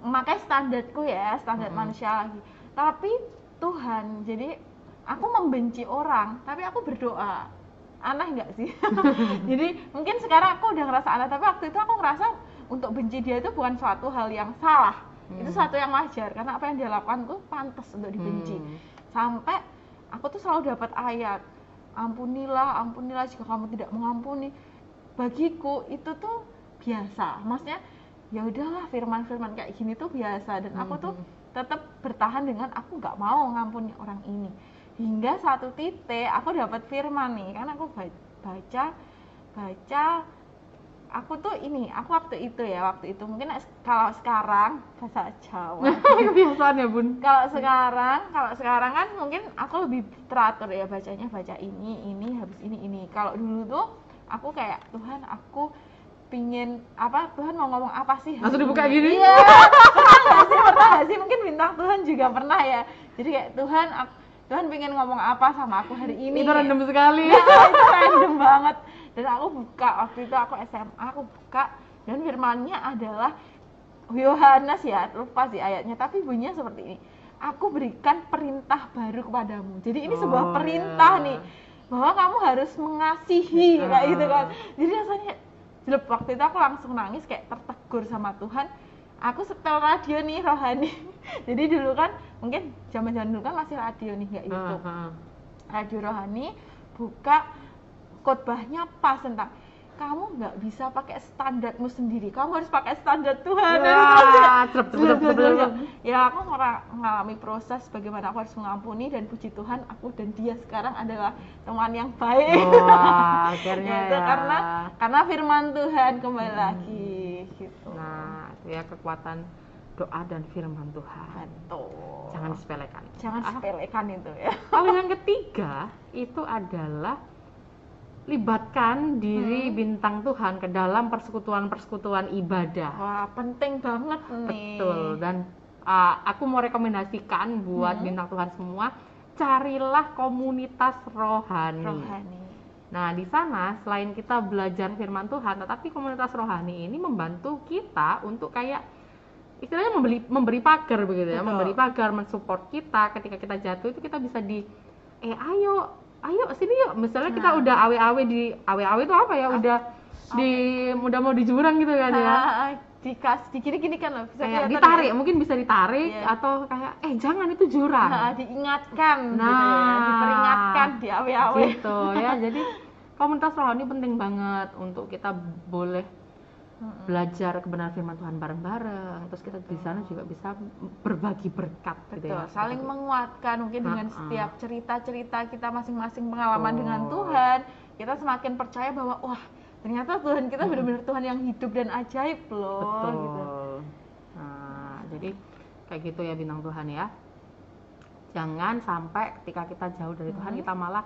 makanya standarku ya standar Mm-mm. manusia lagi tapi Tuhan jadi aku membenci orang tapi aku berdoa aneh nggak sih? Jadi mungkin sekarang aku udah ngerasa aneh tapi waktu itu aku ngerasa untuk benci dia itu bukan suatu hal yang salah. Itu Hmm. suatu yang wajar karena apa yang dia lakukan tuh pantas untuk dibenci. Hmm. sampai aku tuh selalu dapat ayat ampunilah ampunilah jika kamu tidak mengampuni bagiku. Itu tuh biasa. Maksudnya ya udahlah firman-firman kayak gini tuh biasa. Dan aku tuh Mhm. tetap bertahan dengan aku nggak mau ngampuni orang ini hingga satu titik aku dapat firman nih kan aku ba- baca baca aku tuh ini aku waktu itu ya waktu itu mungkin kalau sekarang bahasa Jawa Kebiasaan ya bun. kalau sekarang kalau sekarang kan mungkin aku lebih teratur ya bacanya baca ini ini habis ini ini kalau dulu tuh aku kayak Tuhan aku pingin apa Tuhan mau ngomong apa sih Langsung dibuka ini?" gini? iya pernah nggak sih pernah sih mungkin bintang Tuhan juga pernah ya jadi kayak Tuhan ak- Tuhan pengen ngomong apa sama aku hari ini. Itu random sekali. Nah, itu random banget. Dan aku buka waktu itu aku SMA aku buka dan firmannya adalah Yohanes ya lupa sih ayatnya tapi bunyinya seperti ini. Aku berikan perintah baru kepadamu. Jadi ini sebuah Oh, perintah ya. nih bahwa kamu harus mengasihi kayak Ah. gitu kan. Jadi rasanya jelek. Waktu itu aku langsung nangis kayak tertegur sama Tuhan aku setel radio nih rohani. Jadi dulu kan mungkin zaman-zaman dulu kan masih radio nih nggak YouTube. Heeh. radio rohani buka khotbahnya pas tentang kamu nggak bisa pakai standarmu sendiri. Kamu harus pakai standar Tuhan. Wah, cerep, cerep, cerep. ya aku mengalami proses bagaimana aku harus mengampuni dan puji Tuhan aku dan dia sekarang adalah teman yang baik. Wah, akhirnya Gitu, ya. karena karena firman Tuhan kembali lagi. Nah, itu ya kekuatan doa dan firman Tuhan. Betul. Jangan disepelekan. jangan Ah, sepelekan itu ya Lalu yang ketiga itu adalah libatkan diri Hmm. bintang Tuhan ke dalam persekutuan-persekutuan ibadah. wah penting banget nih Betul. Dan uh, aku mau rekomendasikan buat Hmm. bintang Tuhan semua, carilah komunitas rohani. rohani Nah, di sana selain kita belajar firman Tuhan, tetapi komunitas rohani ini membantu kita untuk kayak istilahnya memberi memberi pagar begitu ya, Betul. memberi pagar, mensupport kita ketika kita jatuh itu kita bisa di eh ayo, ayo sini yuk. Misalnya kita Nah. udah awe-awe di awe-awe itu apa ya? Udah di udah mau di jurang gitu kan ya. Dikas dikini-kini kan loh bisa Kayak ditarik, ya. mungkin bisa ditarik Iya. atau kayak eh jangan itu jurang. Nah, diingatkan gitu ya, Nah. diperingatkan di awe-awe. gitu ya jadi komunitas rohani penting banget untuk kita boleh belajar kebenaran firman Tuhan bareng-bareng terus kita di sana juga bisa berbagi berkat gitu Betul, ya saling menguatkan mungkin dengan Ha-ha. setiap cerita-cerita kita masing-masing pengalaman Betul. dengan Tuhan, kita semakin percaya bahwa wah ternyata Tuhan kita benar-benar Tuhan yang hidup dan ajaib loh betul. gitu. nah jadi kayak gitu ya bintang Tuhan ya. Jangan sampai ketika kita jauh dari Tuhan Hmm. kita malah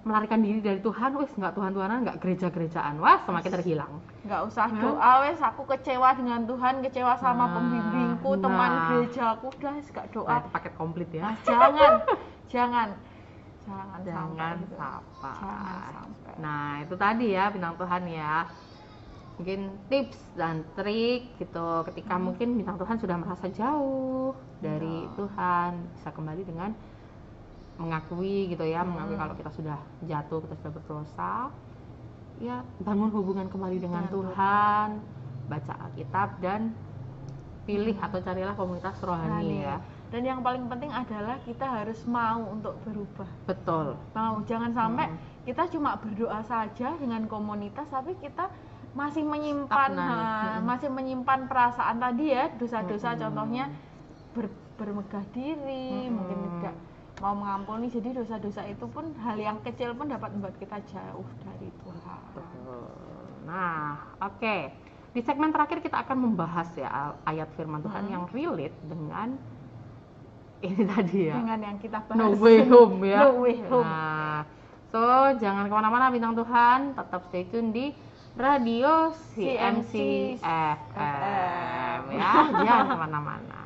melarikan diri dari Tuhan. Wes nggak Tuhan Tuhanan nggak gereja-gerejaan. Wah semakin terhilang. Nggak usah Hmm. doa wes aku kecewa dengan Tuhan kecewa sama Nah, pembimbingku teman nah. gerejaku. Udah wes gak doa. Nah, paket komplit ya. Nah, jangan. Jangan jangan jangan sampai gitu. sampai. jangan sampai Nah, itu tadi ya bintang Tuhan ya. Mungkin tips dan trik gitu ketika Hmm. mungkin bintang Tuhan sudah merasa jauh dari Iya. Tuhan, bisa kembali dengan mengakui gitu ya, Hmm. mengakui kalau kita sudah jatuh, kita sudah berdosa. Ya, bangun hubungan kembali dengan Dengan Tuhan, baca Alkitab dan pilih atau carilah komunitas rohani Rohani. ya. Dan yang paling penting adalah kita harus mau untuk berubah Betul. mau jangan sampai Hmm. kita cuma berdoa saja dengan komunitas tapi kita masih menyimpan ha, Hmm. masih menyimpan perasaan tadi ya dosa-dosa Hmm. contohnya ber- bermegah diri Hmm. mungkin tidak mau mengampuni jadi dosa-dosa itu pun hal yang kecil pun dapat membuat kita jauh dari Tuhan Betul. Nah, oke. Di segmen terakhir kita akan membahas ya ayat firman Tuhan Hmm. yang relate dengan ini tadi ya. dengan yang kita bahas No way home ya. No way home. Nah, so jangan ke mana-mana bintang Tuhan, tetap stay tune di radio CMC FM ya, jangan ke mana-mana.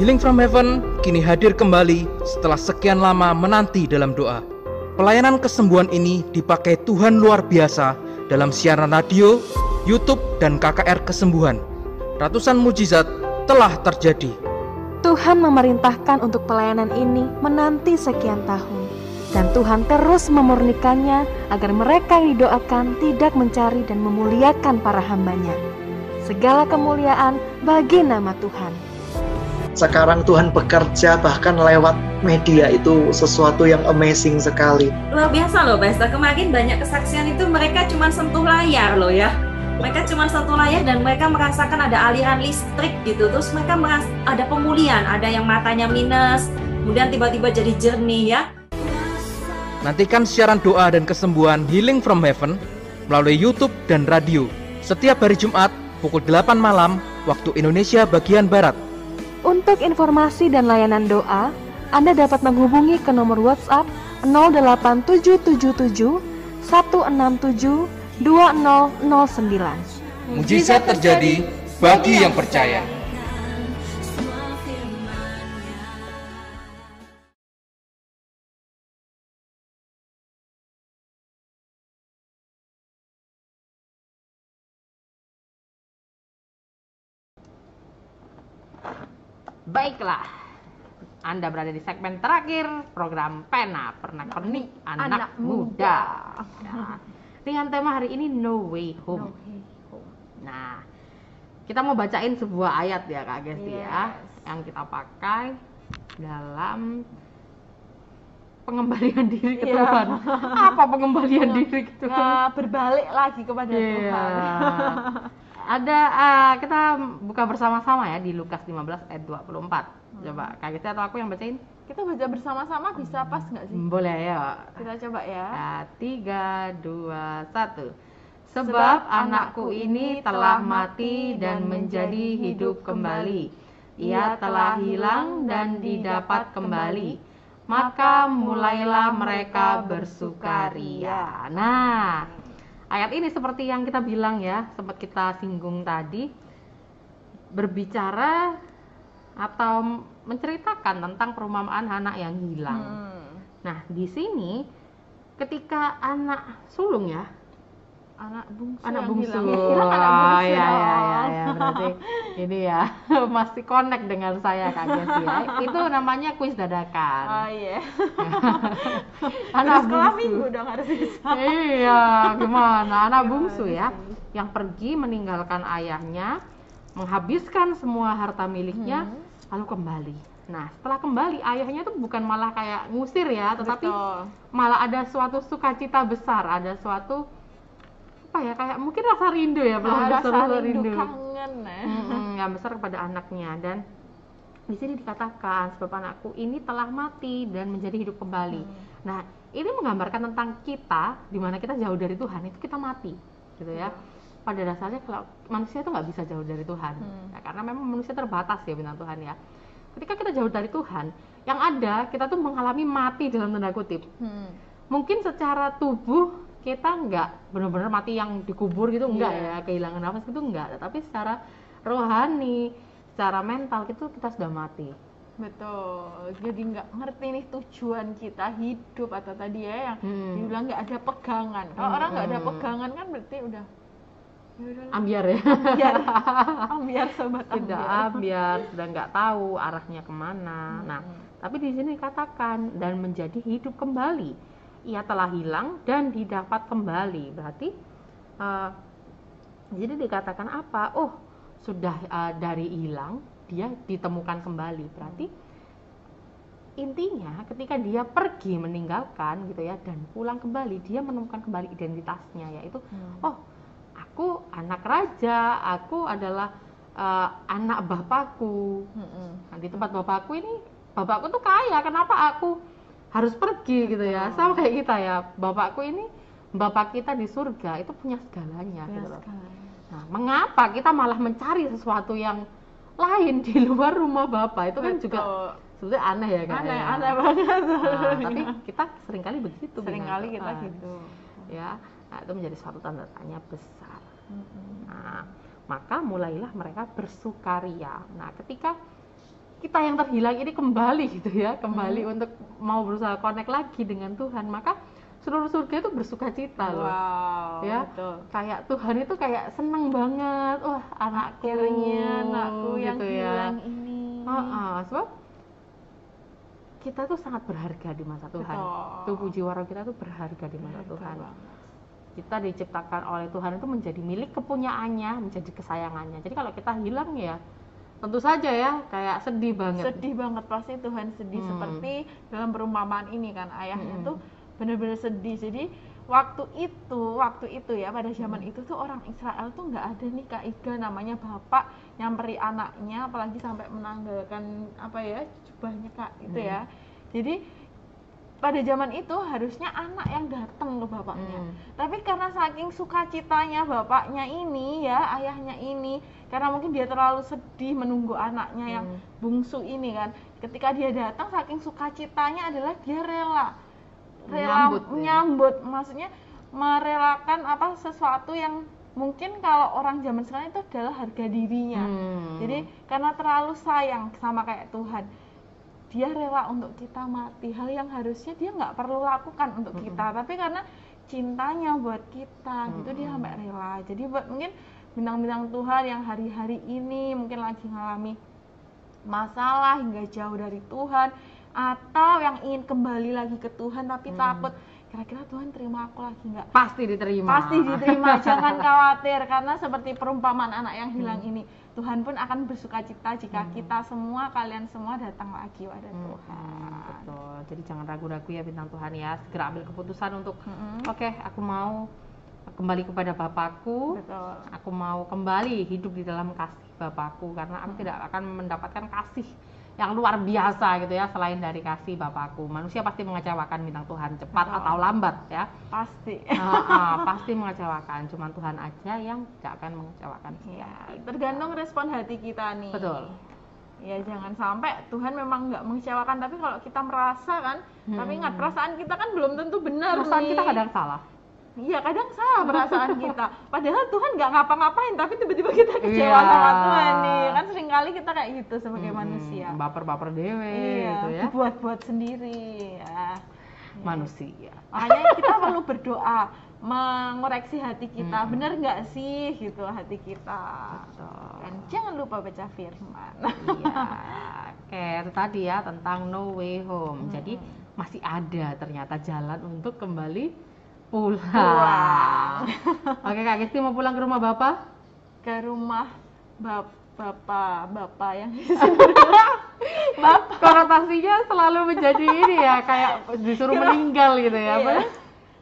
Healing from Heaven kini hadir kembali setelah sekian lama menanti dalam doa. Pelayanan kesembuhan ini dipakai Tuhan luar biasa dalam siaran radio, YouTube, dan KKR Kesembuhan. Ratusan mujizat telah terjadi. Tuhan memerintahkan untuk pelayanan ini menanti sekian tahun. Dan Tuhan terus memurnikannya agar mereka yang didoakan tidak mencari dan memuliakan para hambanya. Segala kemuliaan bagi nama Tuhan. Sekarang Tuhan bekerja bahkan lewat media itu sesuatu yang amazing sekali. luar biasa loh Pastor kemarin banyak kesaksian itu mereka cuma sentuh layar loh ya mereka cuma sentuh layar dan mereka merasakan ada aliran listrik gitu terus mereka meras ada pemulihan ada yang matanya minus kemudian tiba-tiba jadi jernih ya Nantikan siaran doa dan kesembuhan Healing from Heaven melalui YouTube dan radio setiap hari Jumat pukul 8 malam waktu Indonesia bagian Barat. Untuk informasi dan layanan doa, Anda dapat menghubungi ke nomor WhatsApp 08777 167 2009. Mujizat terjadi bagi yang percaya. Baiklah, Anda berada di segmen terakhir program Pena Pernak-pernik Anak, Anak Muda. Muda. Nah, dengan tema hari ini No Way Home. No way home. Nah, kita mau bacain sebuah ayat ya Kak Gesti ya, Yes. yang kita pakai dalam pengembalian diri ke Iya. Tuhan. Apa pengembalian diri ke Tuhan? Berbalik lagi kepada Iya. Tuhan. Ada ah, kita buka bersama-sama ya di Lukas 15 ayat 24. Coba Kak Gesti atau aku yang bacain? Kita baca bersama-sama bisa pas nggak sih? Boleh ya. Kita coba ya. Tiga, dua, satu. Sebab anakku ini telah mati dan menjadi hidup kembali. Ia telah hilang dan didapat kembali. Maka mulailah mereka bersukaria. Nah, ayat ini seperti yang kita bilang ya, sempat kita singgung tadi, berbicara atau menceritakan tentang perumpamaan anak yang hilang. Hmm. Nah, di sini ketika anak sulung ya, Anak bungsu. anak yang bungsu. hilang. Ya, hilang anak bungsu. ya, ya, ya, Oh. ya, berarti ini ya masih connect dengan saya Kak Jessi ya. Itu namanya kuis dadakan. Oh iya. anak Terus bungsu. minggu dong harus bisa. Iya, gimana? Anak Gimana bungsu ya, yang pergi meninggalkan ayahnya, menghabiskan semua harta miliknya, Hmm. lalu kembali. Nah, setelah kembali ayahnya tuh bukan malah kayak ngusir ya, tetapi Betul. malah ada suatu sukacita besar, ada suatu apa ya kayak mungkin rasa rindu ya, belum Ada rasa rindu. rindu kangen ya. Mm-mm, yang besar kepada anaknya dan di sini dikatakan sebab anakku ini telah mati dan menjadi hidup kembali. Hmm. Nah, ini menggambarkan tentang kita di mana kita jauh dari Tuhan itu kita mati, gitu ya. Pada dasarnya kalau manusia itu nggak bisa jauh dari Tuhan, Hmm. Ya, karena memang manusia terbatas ya bintang Tuhan ya. Ketika kita jauh dari Tuhan, yang ada kita tuh mengalami mati dalam tanda kutip. Hmm. Mungkin secara tubuh kita nggak benar-benar mati yang dikubur gitu enggak Iya. ya kehilangan nafas itu enggak tapi secara rohani secara mental itu kita sudah mati Betul. Jadi nggak ngerti nih tujuan kita hidup atau tadi ya yang Hmm. dibilang nggak ada pegangan. Kalau Hmm, orang nggak ada hmm. pegangan kan berarti udah ya ambiar ya biar ambiar sobat tidak ambiar. ambiar sudah nggak tahu arahnya ke mana nah Hmm. tapi di sini dikatakan dan menjadi hidup kembali ia telah hilang dan didapat kembali berarti eh, jadi dikatakan apa oh sudah eh, dari hilang dia ditemukan kembali berarti intinya ketika dia pergi meninggalkan gitu ya dan pulang kembali dia menemukan kembali identitasnya yaitu Hmm. oh aku anak raja aku adalah eh, anak bapakku Mm-mm. Nah, di tempat bapakku ini bapakku tuh kaya kenapa aku harus pergi gitu ya sama kayak kita ya bapakku ini bapak kita di surga itu punya segalanya Benar gitu loh nah mengapa kita malah mencari sesuatu yang lain di luar rumah bapak itu kan juga Betul. sebetulnya aneh ya kan aneh ya. aneh banget. Nah, tapi kita sering kali begitu sering dengan kali kita Tuhan. gitu. ya nah, itu menjadi suatu tanda tanya besar Mm-mm. Nah, maka mulailah mereka bersukaria. Nah, ketika kita yang terhilang ini kembali gitu ya, kembali Hmm. untuk mau berusaha connect lagi dengan Tuhan, maka seluruh surga itu bersuka cita loh. Wow, Ya. betul. Kayak Tuhan itu kayak seneng banget, wah anakku, Akhirnya anakku yang gitu ya. hilang ini. Heeh, sebab kita tuh sangat berharga di mata Tuhan. Betul. Tubuh jiwa roh kita tuh berharga di mata Berharga Tuhan banget. kita diciptakan oleh Tuhan itu menjadi milik kepunyaannya, menjadi kesayangannya. Jadi kalau kita hilang ya tentu saja ya kayak sedih banget. sedih banget pasti Tuhan sedih Hmm. seperti dalam perumpamaan ini kan ayahnya Hmm. tuh benar-benar sedih jadi waktu itu waktu itu ya pada zaman Hmm. itu tuh orang Israel tuh nggak ada nih kak Iga namanya bapak nyamperi anaknya apalagi sampai menanggalkan apa ya jubahnya kak itu Hmm. ya jadi pada zaman itu harusnya anak yang datang ke bapaknya Hmm. tapi karena saking sukacitanya bapaknya ini ya ayahnya ini karena mungkin dia terlalu sedih menunggu anaknya yang Hmm. bungsu ini kan ketika dia datang saking sukacitanya adalah dia rela rela Menyambut, ya. menyambut maksudnya merelakan apa sesuatu yang mungkin kalau orang zaman sekarang itu adalah harga dirinya Hmm. jadi karena terlalu sayang sama kayak Tuhan dia rela untuk kita mati. Hal yang harusnya dia nggak perlu lakukan untuk kita tapi karena cintanya buat kita gitu dia sampai rela. Jadi buat mungkin bintang-bintang Tuhan yang hari-hari ini mungkin lagi ngalami masalah hingga jauh dari Tuhan atau yang ingin kembali lagi ke Tuhan tapi takut kira-kira Tuhan terima aku lagi nggak? Pasti diterima. Pasti diterima jangan khawatir karena seperti perumpamaan anak yang hilang ini Tuhan pun akan bersuka cita jika kita semua kalian semua datang lagi pada Hmm, Tuhan. betul. Jadi jangan ragu-ragu ya bintang Tuhan ya. Segera ambil keputusan untuk Mm-mm. oke aku mau kembali kepada Bapakku. Betul. Aku mau kembali hidup di dalam kasih Bapakku karena aku tidak akan mendapatkan kasih yang luar biasa gitu ya selain dari kasih Bapakku. Manusia pasti mengecewakan bintang Tuhan cepat Betul. atau lambat ya. Pasti. Ah, ah, pasti mengecewakan cuman Tuhan aja yang tidak akan mengecewakan ya tergantung respon hati kita nih. Betul. Ya jangan sampai Tuhan memang nggak mengecewakan tapi kalau kita merasa kan tapi ingat perasaan kita kan belum tentu benar Hmm. perasaan nih. kita kadang salah Iya kadang salah perasaan kita. Padahal Tuhan nggak ngapa-ngapain, tapi tiba-tiba kita kecewa Iya. sama Tuhan nih. Kan sering kali kita kayak gitu sebagai Hmm, manusia. baper-baper dewe Iya, gitu ya buat-buat sendiri ya. manusia Makanya kita perlu berdoa mengoreksi hati kita. Hmm. Bener nggak sih gitu hati kita. Betul. Dan jangan lupa baca firman. Iya, kayak itu tadi ya tentang no way home. Jadi masih ada ternyata jalan untuk kembali pulang. Pulang. Oke Kak Gisti mau pulang ke rumah Bapak? Ke rumah bap bapak bapak yang bapak Konotasinya selalu menjadi ini ya kayak disuruh meninggal gitu ya. Apa? Iya.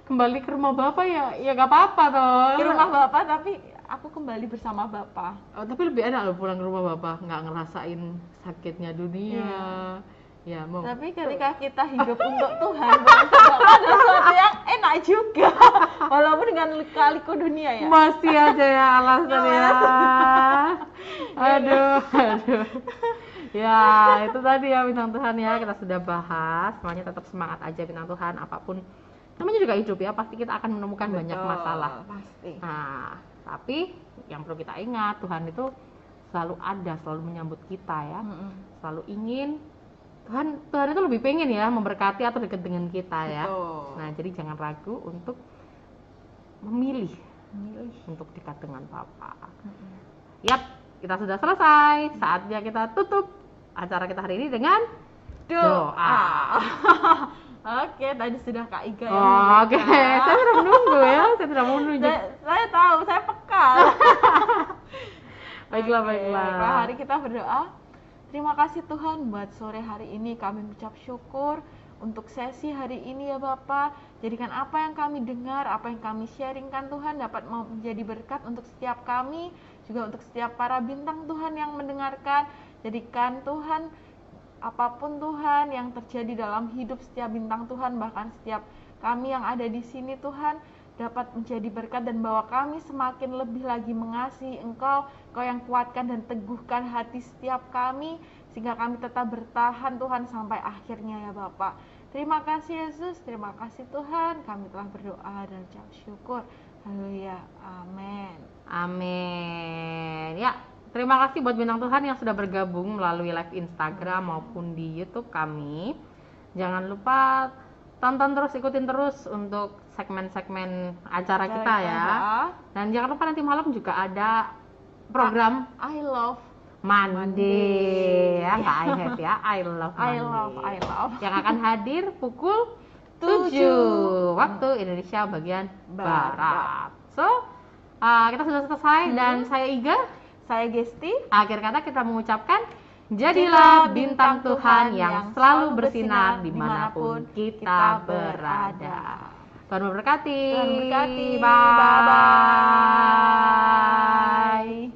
Kembali ke rumah Bapak ya ya gak apa-apa toh. ke rumah bapak tapi aku kembali bersama bapak. Oh, tapi lebih enak loh pulang ke rumah Bapak, nggak ngerasain sakitnya dunia. Ya, mau. Tapi ketika kita hidup untuk Tuhan, ada sesuatu yang enak juga. Walaupun dengan kaliku dunia ya. Masih aja ya alasan ya. Aduh, aduh. Ya, itu tadi ya bintang Tuhan ya kita sudah bahas. Semuanya tetap semangat aja bintang Tuhan apa pun. Namanya juga hidup ya, pasti kita akan menemukan banyak Betul, masalah. Pasti. Nah, tapi yang perlu kita ingat Tuhan itu selalu ada, selalu menyambut kita ya. Selalu ingin Tuhan Tuhan itu lebih pengen ya memberkati atau dekat dengan kita ya. Betul. Nah, jadi jangan ragu untuk memilih Milih. untuk dekat dengan Papa. Mm-mm. Yap, kita sudah selesai. Saatnya kita tutup acara kita hari ini dengan Doa. Oke, tadi sudah Kak Iga Oh, Oke, membuka. saya sudah menunggu ya. Saya tidak mau menunjuk. saya, saya tahu, saya peka. Baiklah, baiklah. baiklah, hari kita berdoa. Terima kasih Tuhan buat sore hari ini kami mengucap syukur untuk sesi hari ini ya Bapak. Jadikan apa yang kami dengar, apa yang kami sharingkan Tuhan dapat menjadi berkat untuk setiap kami, juga untuk setiap para bintang Tuhan yang mendengarkan. Jadikan Tuhan apa pun Tuhan yang terjadi dalam hidup setiap bintang Tuhan bahkan setiap kami yang ada di sini Tuhan dapat menjadi berkat dan bahwa kami semakin lebih lagi mengasihi Engkau. Engkau yang kuatkan dan teguhkan hati setiap kami sehingga kami tetap bertahan Tuhan sampai akhirnya ya Bapak. Terima kasih Yesus. Terima kasih Tuhan. Kami telah berdoa dan ucap syukur. Haleluya. Amin. Amin. Ya, terima kasih buat bintang Tuhan yang sudah bergabung melalui live Instagram maupun di YouTube kami. Jangan lupa tonton terus, ikutin terus untuk segmen-segmen acara kita ya. Dan jangan lupa nanti malam juga ada program I love Mandi ya, nggak I have ya, I love I Mandi. love I love Yang akan hadir pukul Tujuh. 7 waktu Indonesia bagian Barat. Barat. So, uh, kita sudah selesai dan saya Iga. saya Gesti Akhir kata kita mengucapkan Jadilah bintang Tuhan yang selalu bersinar di mana pun kita berada. Tuhan memberkati. Tuhan memberkati. Bye. Bye.